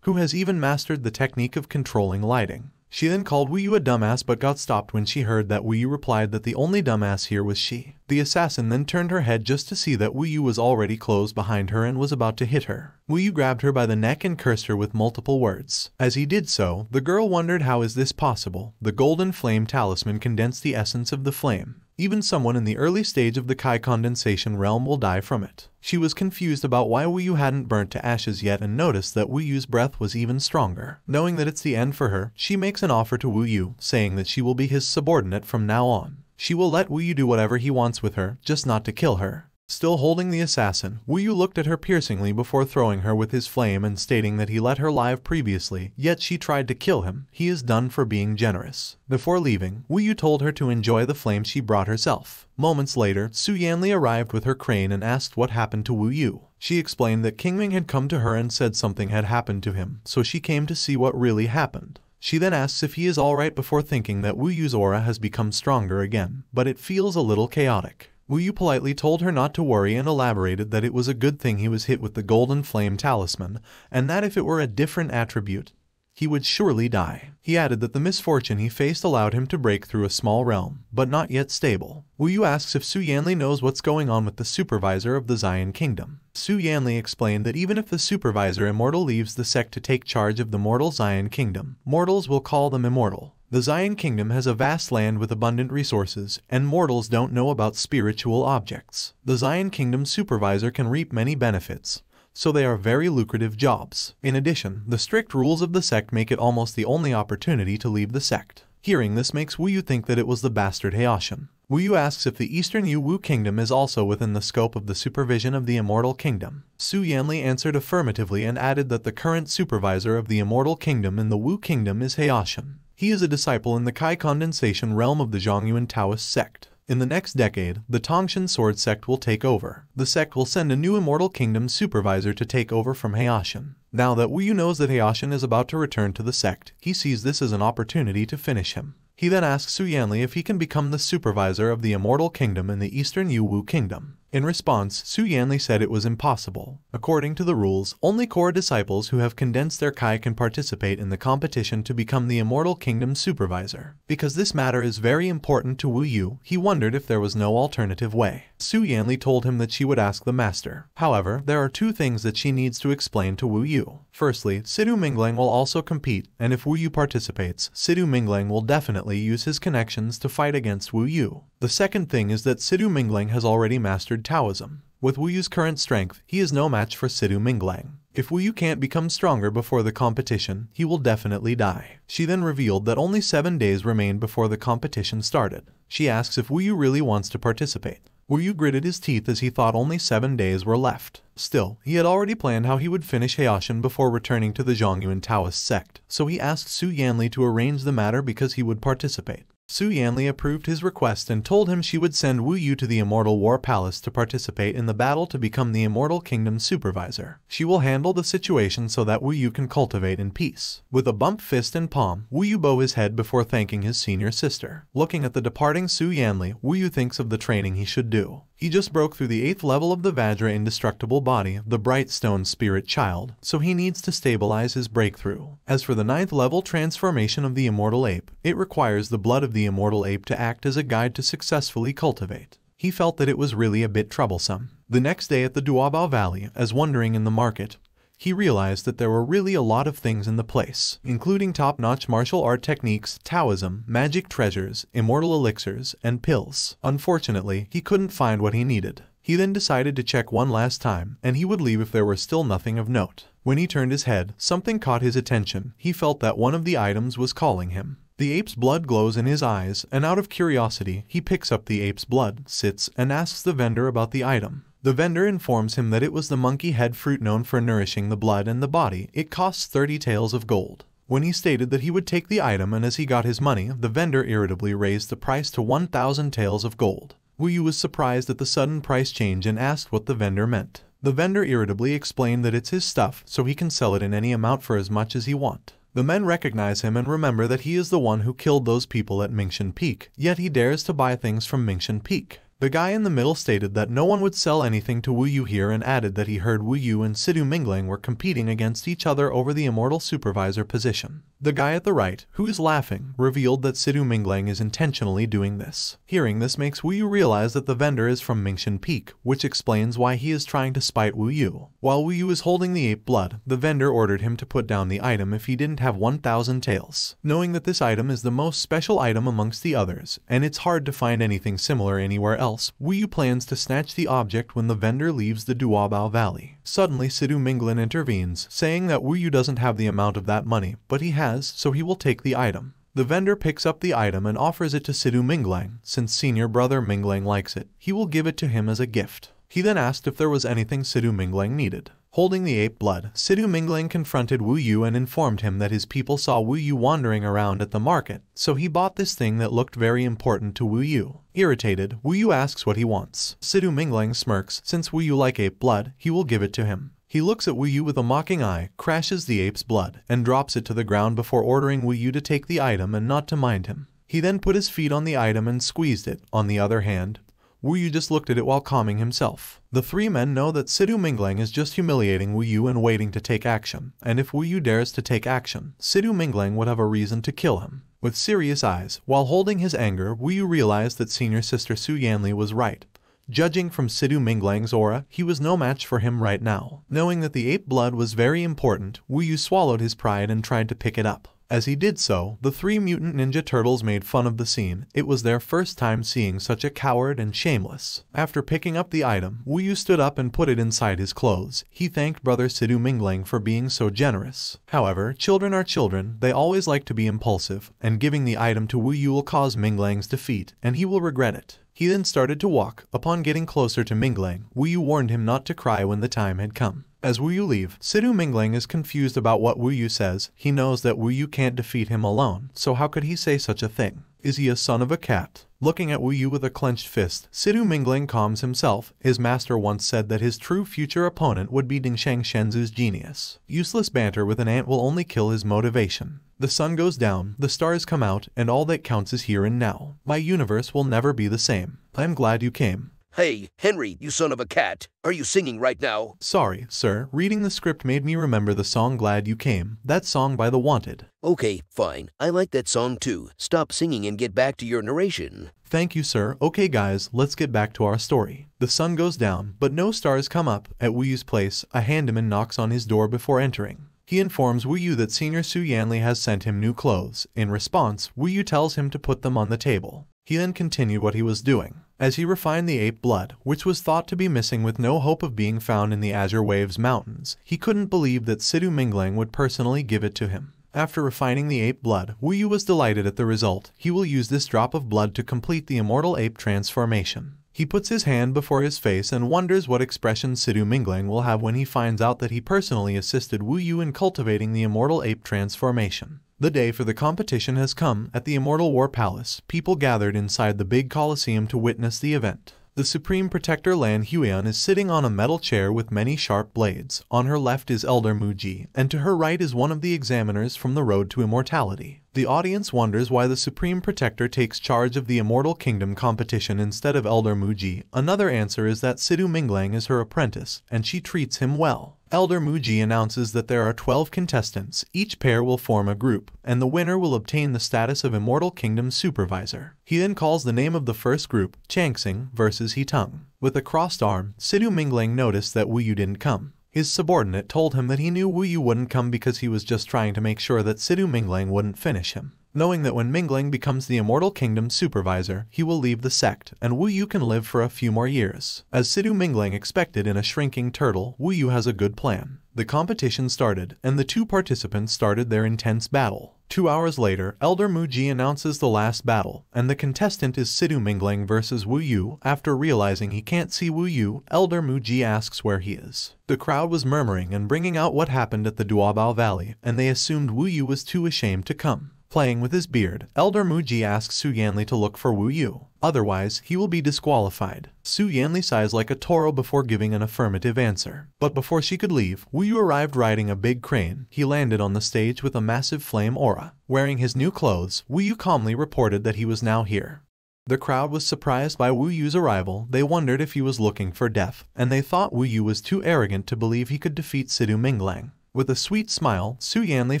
who has even mastered the technique of controlling lighting. She then called Wu Yu a dumbass but got stopped when she heard that Wu Yu replied that the only dumbass here was she. The assassin then turned her head just to see that Wu Yu was already closed behind her and was about to hit her. Wu Yu grabbed her by the neck and cursed her with multiple words. As he did so, the girl wondered how is this possible. The golden flame talisman condensed the essence of the flame. Even someone in the early stage of the Kai condensation realm will die from it. She was confused about why Wu Yu hadn't burnt to ashes yet and noticed that Wu Yu's breath was even stronger. Knowing that it's the end for her, she makes an offer to Wu Yu, saying that she will be his subordinate from now on. She will let Wu Yu do whatever he wants with her, just not to kill her. Still holding the assassin, Wu Yu looked at her piercingly before throwing her with his flame and stating that he let her live previously, yet she tried to kill him. He is done for being generous. Before leaving, Wu Yu told her to enjoy the flame she brought herself. Moments later, Su Yanli arrived with her crane and asked what happened to Wu Yu. She explained that King Ming had come to her and said something had happened to him, so she came to see what really happened. She then asks if he is alright before thinking that Wu Yu's aura has become stronger again, but it feels a little chaotic. Wu Yu politely told her not to worry and elaborated that it was a good thing he was hit with the golden flame talisman, and that if it were a different attribute, he would surely die. He added that the misfortune he faced allowed him to break through a small realm, but not yet stable. Wu Yu asks if Su Yanli knows what's going on with the supervisor of the Zion Kingdom. Su Yanli explained that even if the supervisor immortal leaves the sect to take charge of the mortal Zion Kingdom, mortals will call them immortal. The Zion Kingdom has a vast land with abundant resources, and mortals don't know about spiritual objects. The Zion Kingdom supervisor can reap many benefits, so they are very lucrative jobs. In addition, the strict rules of the sect make it almost the only opportunity to leave the sect. Hearing this makes Wu Yu think that it was the bastard Hayashin. Wu Yu asks if the Eastern Yu Wu Kingdom is also within the scope of the supervision of the Immortal Kingdom. Su Yanli answered affirmatively and added that the current supervisor of the Immortal Kingdom in the Wu Kingdom is Hayashin. He is a disciple in the Kai condensation realm of the Zhongyuan Taoist sect. In the next decade, the Tongshan Sword sect will take over. The sect will send a new Immortal Kingdom supervisor to take over from Hayashin. Now that Wu Yu knows that Hayashin is about to return to the sect, he sees this as an opportunity to finish him. He then asks Su Yanli if he can become the supervisor of the Immortal Kingdom in the Eastern Yu Wu Kingdom. In response, Su Yanli said it was impossible. According to the rules, only core disciples who have condensed their Kai can participate in the competition to become the Immortal Kingdom supervisor. Because this matter is very important to Wu Yu, he wondered if there was no alternative way. Su Yanli told him that she would ask the master. However, there are two things that she needs to explain to Wu Yu. Firstly, Sidu Minglang will also compete, and if Wu Yu participates, Sidu Minglang will definitely use his connections to fight against Wu Yu. The second thing is that Sidu Minglang has already mastered Taoism. With Wu Yu's current strength, he is no match for Sidu Minglang. If Wu Yu can't become stronger before the competition, he will definitely die. She then revealed that only seven days remained before the competition started. She asks if Wu Yu really wants to participate. Wu Yu gritted his teeth as he thought only seven days were left. Still, he had already planned how he would finish Hayashin before returning to the Zhongyuan Taoist sect, so he asked Su Yanli to arrange the matter because he would participate. Su Yanli approved his request and told him she would send Wu Yu to the Immortal War Palace to participate in the battle to become the Immortal Kingdom's supervisor. She will handle the situation so that Wu Yu can cultivate in peace. With a bump fist and palm, Wu Yu bow his head before thanking his senior sister. Looking at the departing Su Yanli, Wu Yu thinks of the training he should do. He just broke through the 8th level of the Vajra indestructible body, the Bright Stone Spirit Child, so he needs to stabilize his breakthrough. As for the 9th level transformation of the Immortal Ape, it requires the blood of the Immortal Ape to act as a guide to successfully cultivate. He felt that it was really a bit troublesome. The next day at the Duabao Valley, as wandering in the market, he realized that there were really a lot of things in the place, including top-notch martial art techniques, Taoism, magic treasures, immortal elixirs, and pills. Unfortunately, he couldn't find what he needed. He then decided to check one last time, and he would leave if there were still nothing of note. When he turned his head, something caught his attention. He felt that one of the items was calling him. The ape's blood glows in his eyes, and out of curiosity, he picks up the ape's blood, sits, and asks the vendor about the item. The vendor informs him that it was the monkey head fruit known for nourishing the blood and the body. It costs 30 taels of gold. When he stated that he would take the item and as he got his money, the vendor irritably raised the price to 1,000 taels of gold. Wu Yu was surprised at the sudden price change and asked what the vendor meant. The vendor irritably explained that it's his stuff, so he can sell it in any amount for as much as he want. The men recognize him and remember that he is the one who killed those people at Mingshan Peak, yet he dares to buy things from Mingshan Peak. The guy in the middle stated that no one would sell anything to Wu Yu here and added that he heard Wu Yu and Sidu Minglang were competing against each other over the immortal supervisor position. The guy at the right, who is laughing, revealed that Sidu Minglang is intentionally doing this. Hearing this makes Wu Yu realize that the vendor is from Mingshan Peak, which explains why he is trying to spite Wu Yu. While Wu Yu is holding the ape blood, the vendor ordered him to put down the item if he didn't have 1,000 tails. Knowing that this item is the most special item amongst the others, and it's hard to find anything similar anywhere else, else, Wu Yu plans to snatch the object when the vendor leaves the Duabao Valley. Suddenly, Sidu Minglang intervenes, saying that Wu Yu doesn't have the amount of that money, but he has, so he will take the item. The vendor picks up the item and offers it to Sidu Minglang. Since senior brother Minglang likes it, he will give it to him as a gift. He then asked if there was anything Sidu Minglang needed. Holding the ape blood, Sidu Minglang confronted Wu Yu and informed him that his people saw Wu Yu wandering around at the market, so he bought this thing that looked very important to Wu Yu. Irritated, Wu Yu asks what he wants. Sidu Minglang smirks, since Wu Yu like ape blood, he will give it to him. He looks at Wu Yu with a mocking eye, crashes the ape's blood, and drops it to the ground before ordering Wu Yu to take the item and not to mind him. He then put his feet on the item and squeezed it. On the other hand, Wu Yu just looked at it while calming himself. The three men know that Sidu Minglang is just humiliating Wu Yu and waiting to take action, and if Wu Yu dares to take action, Sidu Minglang would have a reason to kill him. With serious eyes, while holding his anger, Wu Yu realized that senior sister Su Yanli was right. Judging from Sidu Minglang's aura, he was no match for him right now. Knowing that the ape blood was very important, Wu Yu swallowed his pride and tried to pick it up. As he did so, the three mutant ninja turtles made fun of the scene. It was their first time seeing such a coward and shameless. After picking up the item, Wu Yu stood up and put it inside his clothes. He thanked brother Sidu Minglang for being so generous. However, children are children, they always like to be impulsive, and giving the item to Wu Yu will cause Minglang's defeat, and he will regret it. He then started to walk. Upon getting closer to Minglang, Wu Yu warned him not to cry when the time had come. As Wu Yu leave, Sidu Minglang is confused about what Wu Yu says. He knows that Wu Yu can't defeat him alone, so how could he say such a thing? Is he a son of a cat? Looking at Wu Yu with a clenched fist, Sidu Minglang calms himself. His master once said that his true future opponent would be Dingsheng Shenzu's genius. Useless banter with an ant will only kill his motivation. The sun goes down, the stars come out, and all that counts is here and now. My universe will never be the same. I'm glad you came. Hey, Henry, you son of a cat. Are you singing right now? Sorry, sir. Reading the script made me remember the song Glad You Came. That song by The Wanted. Okay, fine. I like that song too. Stop singing and get back to your narration. Thank you, sir. Okay, guys, let's get back to our story. The sun goes down, but no stars come up. At Wu Yu's place, a handyman knocks on his door before entering. He informs Wu Yu that Senior Su Yanli has sent him new clothes. In response, Wu Yu tells him to put them on the table. He then continued what he was doing. As he refined the ape blood, which was thought to be missing with no hope of being found in the Azure Waves Mountains, he couldn't believe that Sidu Minglang would personally give it to him. After refining the ape blood, Wu Yu was delighted at the result. He will use this drop of blood to complete the immortal ape transformation. He puts his hand before his face and wonders what expression Sidu Minglang will have when he finds out that he personally assisted Wu Yu in cultivating the immortal ape transformation. The day for the competition has come. At the Immortal War Palace, people gathered inside the big coliseum to witness the event. The Supreme Protector Lan Huiyan is sitting on a metal chair with many sharp blades. On her left is Elder Muji, and to her right is one of the examiners from the Road to Immortality. The audience wonders why the Supreme Protector takes charge of the Immortal Kingdom competition instead of Elder Muji. Another answer is that Sidu Minglang is her apprentice, and she treats him well. Elder Muji announces that there are 12 contestants, each pair will form a group, and the winner will obtain the status of Immortal Kingdom Supervisor. He then calls the name of the first group, Changsing versus Hetung. With a crossed arm, Sidu Minglang noticed that Wu Yu didn't come. His subordinate told him that he knew Wu Yu wouldn't come because he was just trying to make sure that Sidu Minglang wouldn't finish him knowing that when Minglang becomes the Immortal Kingdom's supervisor, he will leave the sect, and Wu Yu can live for a few more years. As Sidu Minglang expected in a shrinking turtle, Wu Yu has a good plan. The competition started, and the two participants started their intense battle. Two hours later, Elder Muji announces the last battle, and the contestant is Sidu Minglang versus Wu Yu. After realizing he can't see Wu Yu, Elder Muji asks where he is. The crowd was murmuring and bringing out what happened at the Duabao Valley, and they assumed Wu Yu was too ashamed to come. Playing with his beard, Elder Muji asks Su Yanli to look for Wu Yu. Otherwise, he will be disqualified. Su Yanli sighs like a toro before giving an affirmative answer. But before she could leave, Wu Yu arrived riding a big crane. He landed on the stage with a massive flame aura. Wearing his new clothes, Wu Yu calmly reported that he was now here. The crowd was surprised by Wu Yu's arrival. They wondered if he was looking for death, and they thought Wu Yu was too arrogant to believe he could defeat Sidu Minglang. With a sweet smile, Su Yanli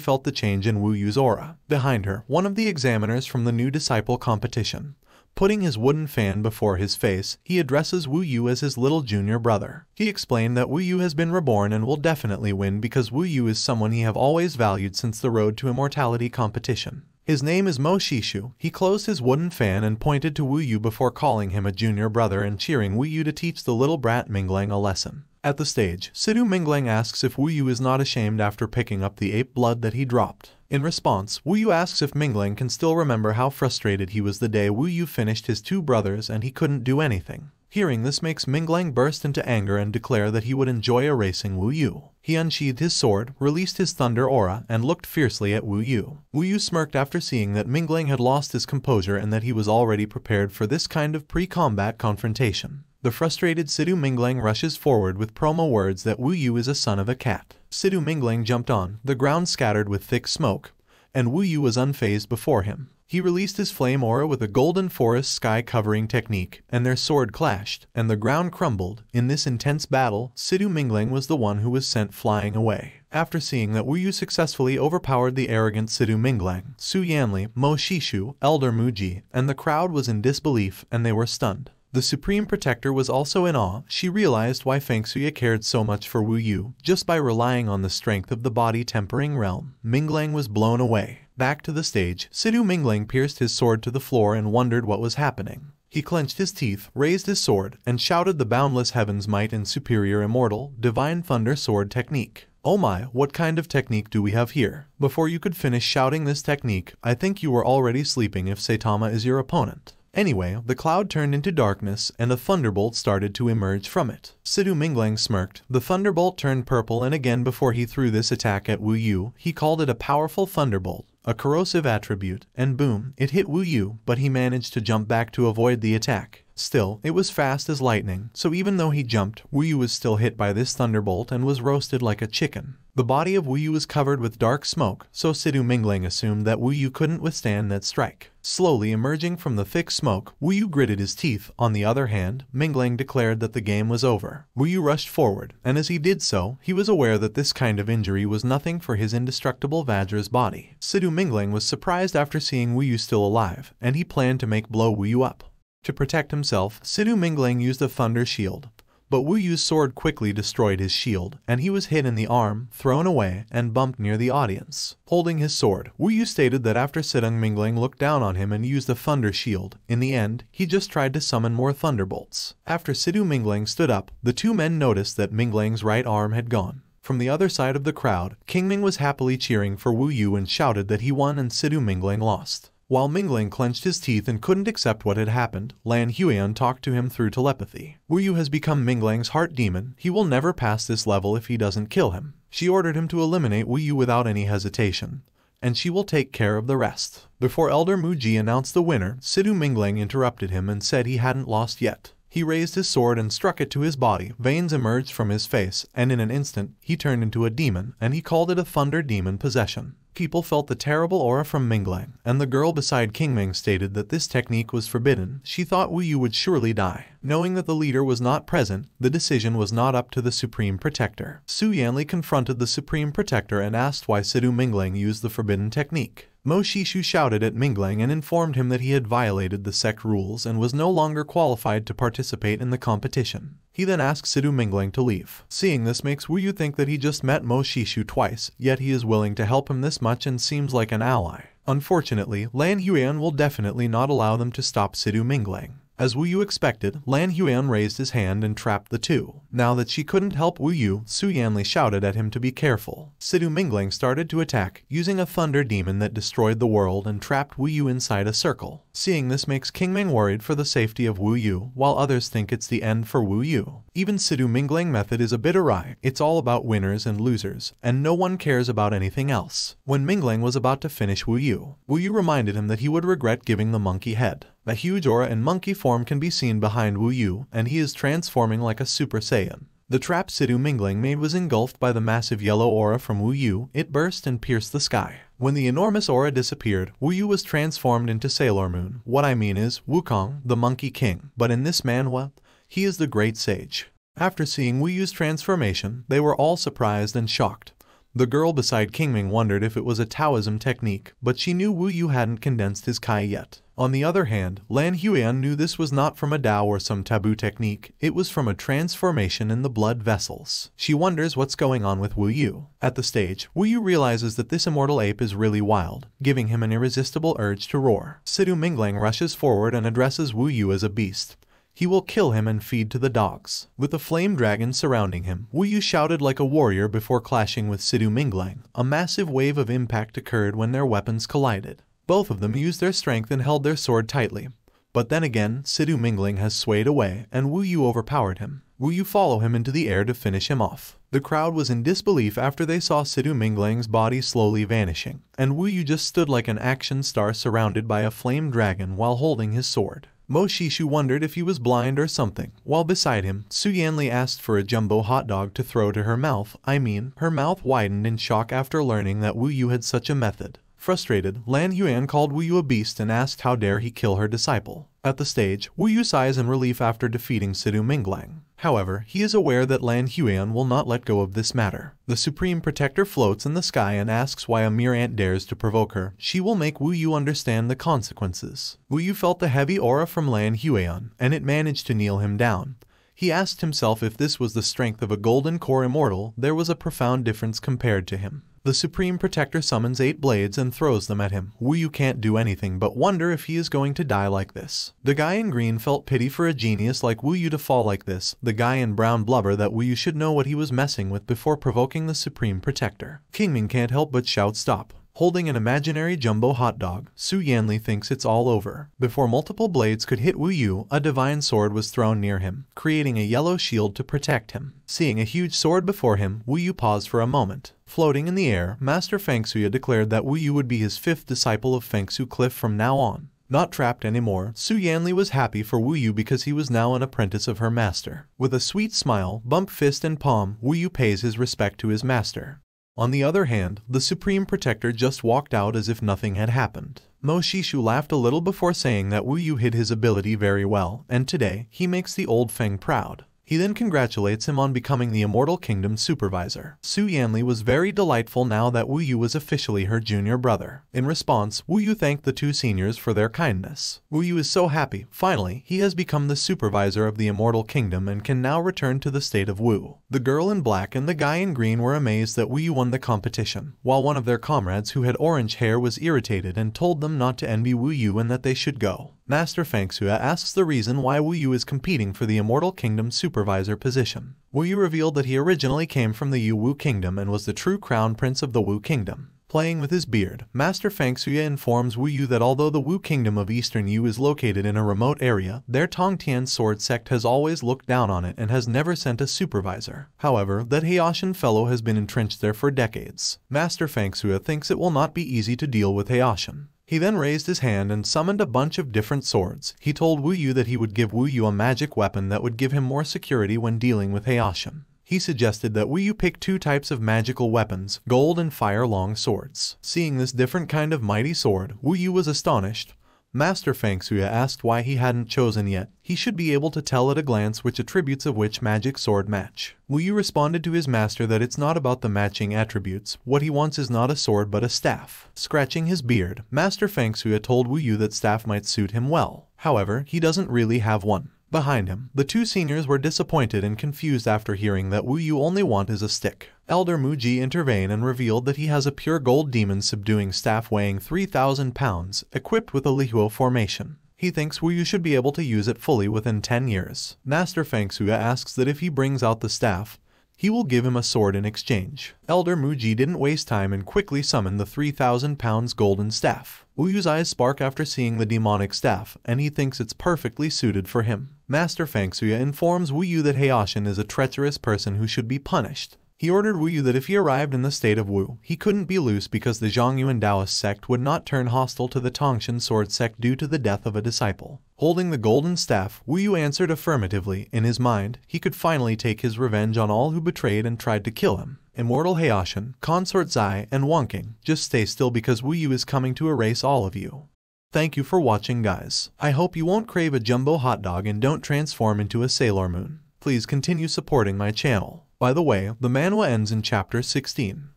felt the change in Wu Yu's aura. Behind her, one of the examiners from the new disciple competition. Putting his wooden fan before his face, he addresses Wu Yu as his little junior brother. He explained that Wu Yu has been reborn and will definitely win because Wu Yu is someone he have always valued since the Road to Immortality competition. His name is Mo Shishu. He closed his wooden fan and pointed to Wu Yu before calling him a junior brother and cheering Wu Yu to teach the little brat Minglang a lesson. At the stage, Sidu Minglang asks if Wu Yu is not ashamed after picking up the ape blood that he dropped. In response, Wu Yu asks if Minglang can still remember how frustrated he was the day Wu Yu finished his two brothers and he couldn't do anything. Hearing this makes Minglang burst into anger and declare that he would enjoy erasing Wu Yu. He unsheathed his sword, released his thunder aura, and looked fiercely at Wu Yu. Wu Yu smirked after seeing that Minglang had lost his composure and that he was already prepared for this kind of pre-combat confrontation. The frustrated Sidu Minglang rushes forward with promo words that Wu Yu is a son of a cat. Sidu Minglang jumped on, the ground scattered with thick smoke, and Wu Yu was unfazed before him. He released his flame aura with a golden forest sky covering technique, and their sword clashed, and the ground crumbled. In this intense battle, Sidu Minglang was the one who was sent flying away. After seeing that Wu Yu successfully overpowered the arrogant Sidu Minglang, Su Yanli, Mo Shishu, Elder Muji, and the crowd was in disbelief and they were stunned. The Supreme Protector was also in awe. She realized why Feng Sui cared so much for Wu Yu. Just by relying on the strength of the body tempering realm, Minglang was blown away. Back to the stage, Sidu Minglang pierced his sword to the floor and wondered what was happening. He clenched his teeth, raised his sword, and shouted the boundless heaven's might and superior immortal, divine thunder sword technique. Oh my, what kind of technique do we have here? Before you could finish shouting this technique, I think you were already sleeping if Saitama is your opponent. Anyway, the cloud turned into darkness and a thunderbolt started to emerge from it. Sidu Minglang smirked. The thunderbolt turned purple and again before he threw this attack at Wu Yu, he called it a powerful thunderbolt, a corrosive attribute, and boom, it hit Wu Yu, but he managed to jump back to avoid the attack. Still, it was fast as lightning, so even though he jumped, Wu Yu was still hit by this thunderbolt and was roasted like a chicken. The body of Wu Yu was covered with dark smoke, so Sidu Minglang assumed that Wu Yu couldn't withstand that strike. Slowly emerging from the thick smoke, Wu Yu gritted his teeth. On the other hand, Minglang declared that the game was over. Wu Yu rushed forward, and as he did so, he was aware that this kind of injury was nothing for his indestructible Vajra's body. Sidu Minglang was surprised after seeing Wu Yu still alive, and he planned to make blow Wu Yu up. To protect himself, Sidu Minglang used a thunder shield, but Wu Yu's sword quickly destroyed his shield, and he was hit in the arm, thrown away, and bumped near the audience. Holding his sword, Wu Yu stated that after Sidu Minglang looked down on him and used a thunder shield, in the end, he just tried to summon more thunderbolts. After Sidu Minglang stood up, the two men noticed that Minglang's right arm had gone. From the other side of the crowd, King Ming was happily cheering for Wu Yu and shouted that he won and Sidu Minglang lost. While Minglang clenched his teeth and couldn't accept what had happened, Lan Huiyan talked to him through telepathy. Wu Yu has become Minglang's heart demon. He will never pass this level if he doesn't kill him. She ordered him to eliminate Wu Yu without any hesitation. and she will take care of the rest. Before Elder Muji announced the winner, Sidu Minglang interrupted him and said he hadn't lost yet. He raised his sword and struck it to his body. Veins emerged from his face, and in an instant, he turned into a demon, and he called it a thunder demon possession. People felt the terrible aura from Minglang, and the girl beside King Ming stated that this technique was forbidden. She thought Wu Yu would surely die. Knowing that the leader was not present, the decision was not up to the Supreme Protector. Su Yanli confronted the Supreme Protector and asked why Sidu Minglang used the forbidden technique. Mo Shishu shouted at Minglang and informed him that he had violated the sect rules and was no longer qualified to participate in the competition. He then asked Sidu Minglang to leave. Seeing this makes Wu Yu think that he just met Mo Shishu twice, yet he is willing to help him this much and seems like an ally. Unfortunately, Lan Huan will definitely not allow them to stop Sidu Minglang. As Wu Yu expected, Lan Huan raised his hand and trapped the two. Now that she couldn't help Wu Yu, Su Yanli shouted at him to be careful. Sidu Minglang started to attack, using a thunder demon that destroyed the world and trapped Wu Yu inside a circle. Seeing this makes King Ming worried for the safety of Wu Yu, while others think it's the end for Wu Yu. Even Sidu Minglang method is a bit awry. It's all about winners and losers, and no one cares about anything else. When Minglang was about to finish Wu Yu, Wu Yu reminded him that he would regret giving the monkey head. A huge aura in monkey form can be seen behind Wu Yu, and he is transforming like a Super Saiyan. The trap Sidu Minglang made was engulfed by the massive yellow aura from Wu Yu. It burst and pierced the sky. When the enormous aura disappeared, Wu Yu was transformed into Sailor Moon. What I mean is Wukong, the Monkey King. But in this manhwa, he is the Great Sage. After seeing Wu Yu's transformation, they were all surprised and shocked. The girl beside King Ming wondered if it was a Taoism technique, but she knew Wu Yu hadn't condensed his Kai yet. On the other hand, Lan Huan knew this was not from a Dao or some taboo technique, it was from a transformation in the blood vessels. She wonders what's going on with Wu Yu. At the stage, Wu Yu realizes that this immortal ape is really wild, giving him an irresistible urge to roar. Sidu Minglang rushes forward and addresses Wu Yu as a beast. He will kill him and feed to the dogs. With a flame dragon surrounding him, Wu Yu shouted like a warrior before clashing with Sidu Minglang. A massive wave of impact occurred when their weapons collided. Both of them used their strength and held their sword tightly. But then again, Sidu Minglang has swayed away, and Wu Yu overpowered him. Wu Yu follow him into the air to finish him off. The crowd was in disbelief after they saw Sidu Minglang's body slowly vanishing, and Wu Yu just stood like an action star surrounded by a flame dragon while holding his sword. Mo Shishu wondered if he was blind or something. While beside him, Su Yanli asked for a jumbo hot dog to throw to her mouth. I mean, her mouth widened in shock after learning that Wu Yu had such a method. Frustrated, Lan Huan called Wu Yu a beast and asked how dare he kill her disciple. At the stage, Wu Yu sighs in relief after defeating Sidu Minglang. However, he is aware that Lan Huan will not let go of this matter. The Supreme Protector floats in the sky and asks why a mere ant dares to provoke her. She will make Wu Yu understand the consequences. Wu Yu felt the heavy aura from Lan Huan, and it managed to kneel him down. He asked himself if this was the strength of a golden core immortal, there was a profound difference compared to him. The Supreme Protector summons eight blades and throws them at him. Wu Yu can't do anything but wonder if he is going to die like this. The guy in green felt pity for a genius like Wu Yu to fall like this. The guy in brown blubber that Wu Yu should know what he was messing with before provoking the Supreme Protector. King Ming can't help but shout stop. Holding an imaginary jumbo hot dog, Su Yanli thinks it's all over. Before multiple blades could hit Wu Yu, a divine sword was thrown near him, creating a yellow shield to protect him. Seeing a huge sword before him, Wu Yu paused for a moment. Floating in the air, Master Feng Shuya declared that Wu Yu would be his fifth disciple of Feng Shu Cliff from now on. Not trapped anymore, Su Yanli was happy for Wu Yu because he was now an apprentice of her master. With a sweet smile, bump fist and palm, Wu Yu pays his respect to his master. On the other hand, the Supreme Protector just walked out as if nothing had happened. Mo Shishu laughed a little before saying that Wu Yu hid his ability very well, and today, he makes the old Feng proud. He then congratulates him on becoming the Immortal Kingdom supervisor. Su Yanli was very delightful now that Wu Yu was officially her junior brother. In response, Wu Yu thanked the two seniors for their kindness. Wu Yu is so happy. Finally, he has become the supervisor of the Immortal Kingdom and can now return to the state of Wu. The girl in black and the guy in green were amazed that Wu Yu won the competition, while one of their comrades who had orange hair was irritated and told them not to envy Wu Yu and that they should go. Master Feng Shui asks the reason why Wu Yu is competing for the Immortal Kingdom supervisor position. Wu Yu revealed that he originally came from the Yu Wu Kingdom and was the true crown prince of the Wu Kingdom. Playing with his beard, Master Feng Shuya informs Wu Yu that although the Wu Kingdom of Eastern Yu is located in a remote area, their Tongtian sword sect has always looked down on it and has never sent a supervisor. However, that Hayashin fellow has been entrenched there for decades. Master Feng Shuya thinks it will not be easy to deal with Hayashin. He then raised his hand and summoned a bunch of different swords. He told Wu Yu that he would give Wu Yu a magic weapon that would give him more security when dealing with Hayashin he suggested that Wu Yu pick two types of magical weapons, gold and fire long swords. Seeing this different kind of mighty sword, Wu Yu was astonished. Master Feng Shuya asked why he hadn't chosen yet. He should be able to tell at a glance which attributes of which magic sword match. Wu Yu responded to his master that it's not about the matching attributes. What he wants is not a sword but a staff. Scratching his beard, Master Feng Shuya told Wu Yu that staff might suit him well. However, he doesn't really have one. Behind him, the two seniors were disappointed and confused after hearing that Wu Yu only want is a stick. Elder Muji intervened and revealed that he has a pure gold demon subduing staff weighing 3,000 pounds, equipped with a Lihuo formation. He thinks Wu Yu should be able to use it fully within 10 years. Master Feng Shuya asks that if he brings out the staff, he will give him a sword in exchange. Elder Muji didn't waste time and quickly summoned the 3,000 pounds golden staff. Wu Yu's eyes spark after seeing the demonic staff, and he thinks it's perfectly suited for him. Master Feng Shuya informs Wu Yu that Hayashin is a treacherous person who should be punished. He ordered Wu Yu that if he arrived in the state of Wu, he couldn't be loose because the Zhongyuan Taoist sect would not turn hostile to the Tongtian sword sect due to the death of a disciple. Holding the golden staff, Wu Yu answered affirmatively. In his mind, he could finally take his revenge on all who betrayed and tried to kill him. Immortal Hayashin, Consort Zai, and Wonking, just stay still because Wu Yu is coming to erase all of you. Thank you for watching guys. I hope you won't crave a jumbo hot dog and don't transform into a Sailor Moon. Please continue supporting my channel. By the way, the manhwa ends in chapter 16.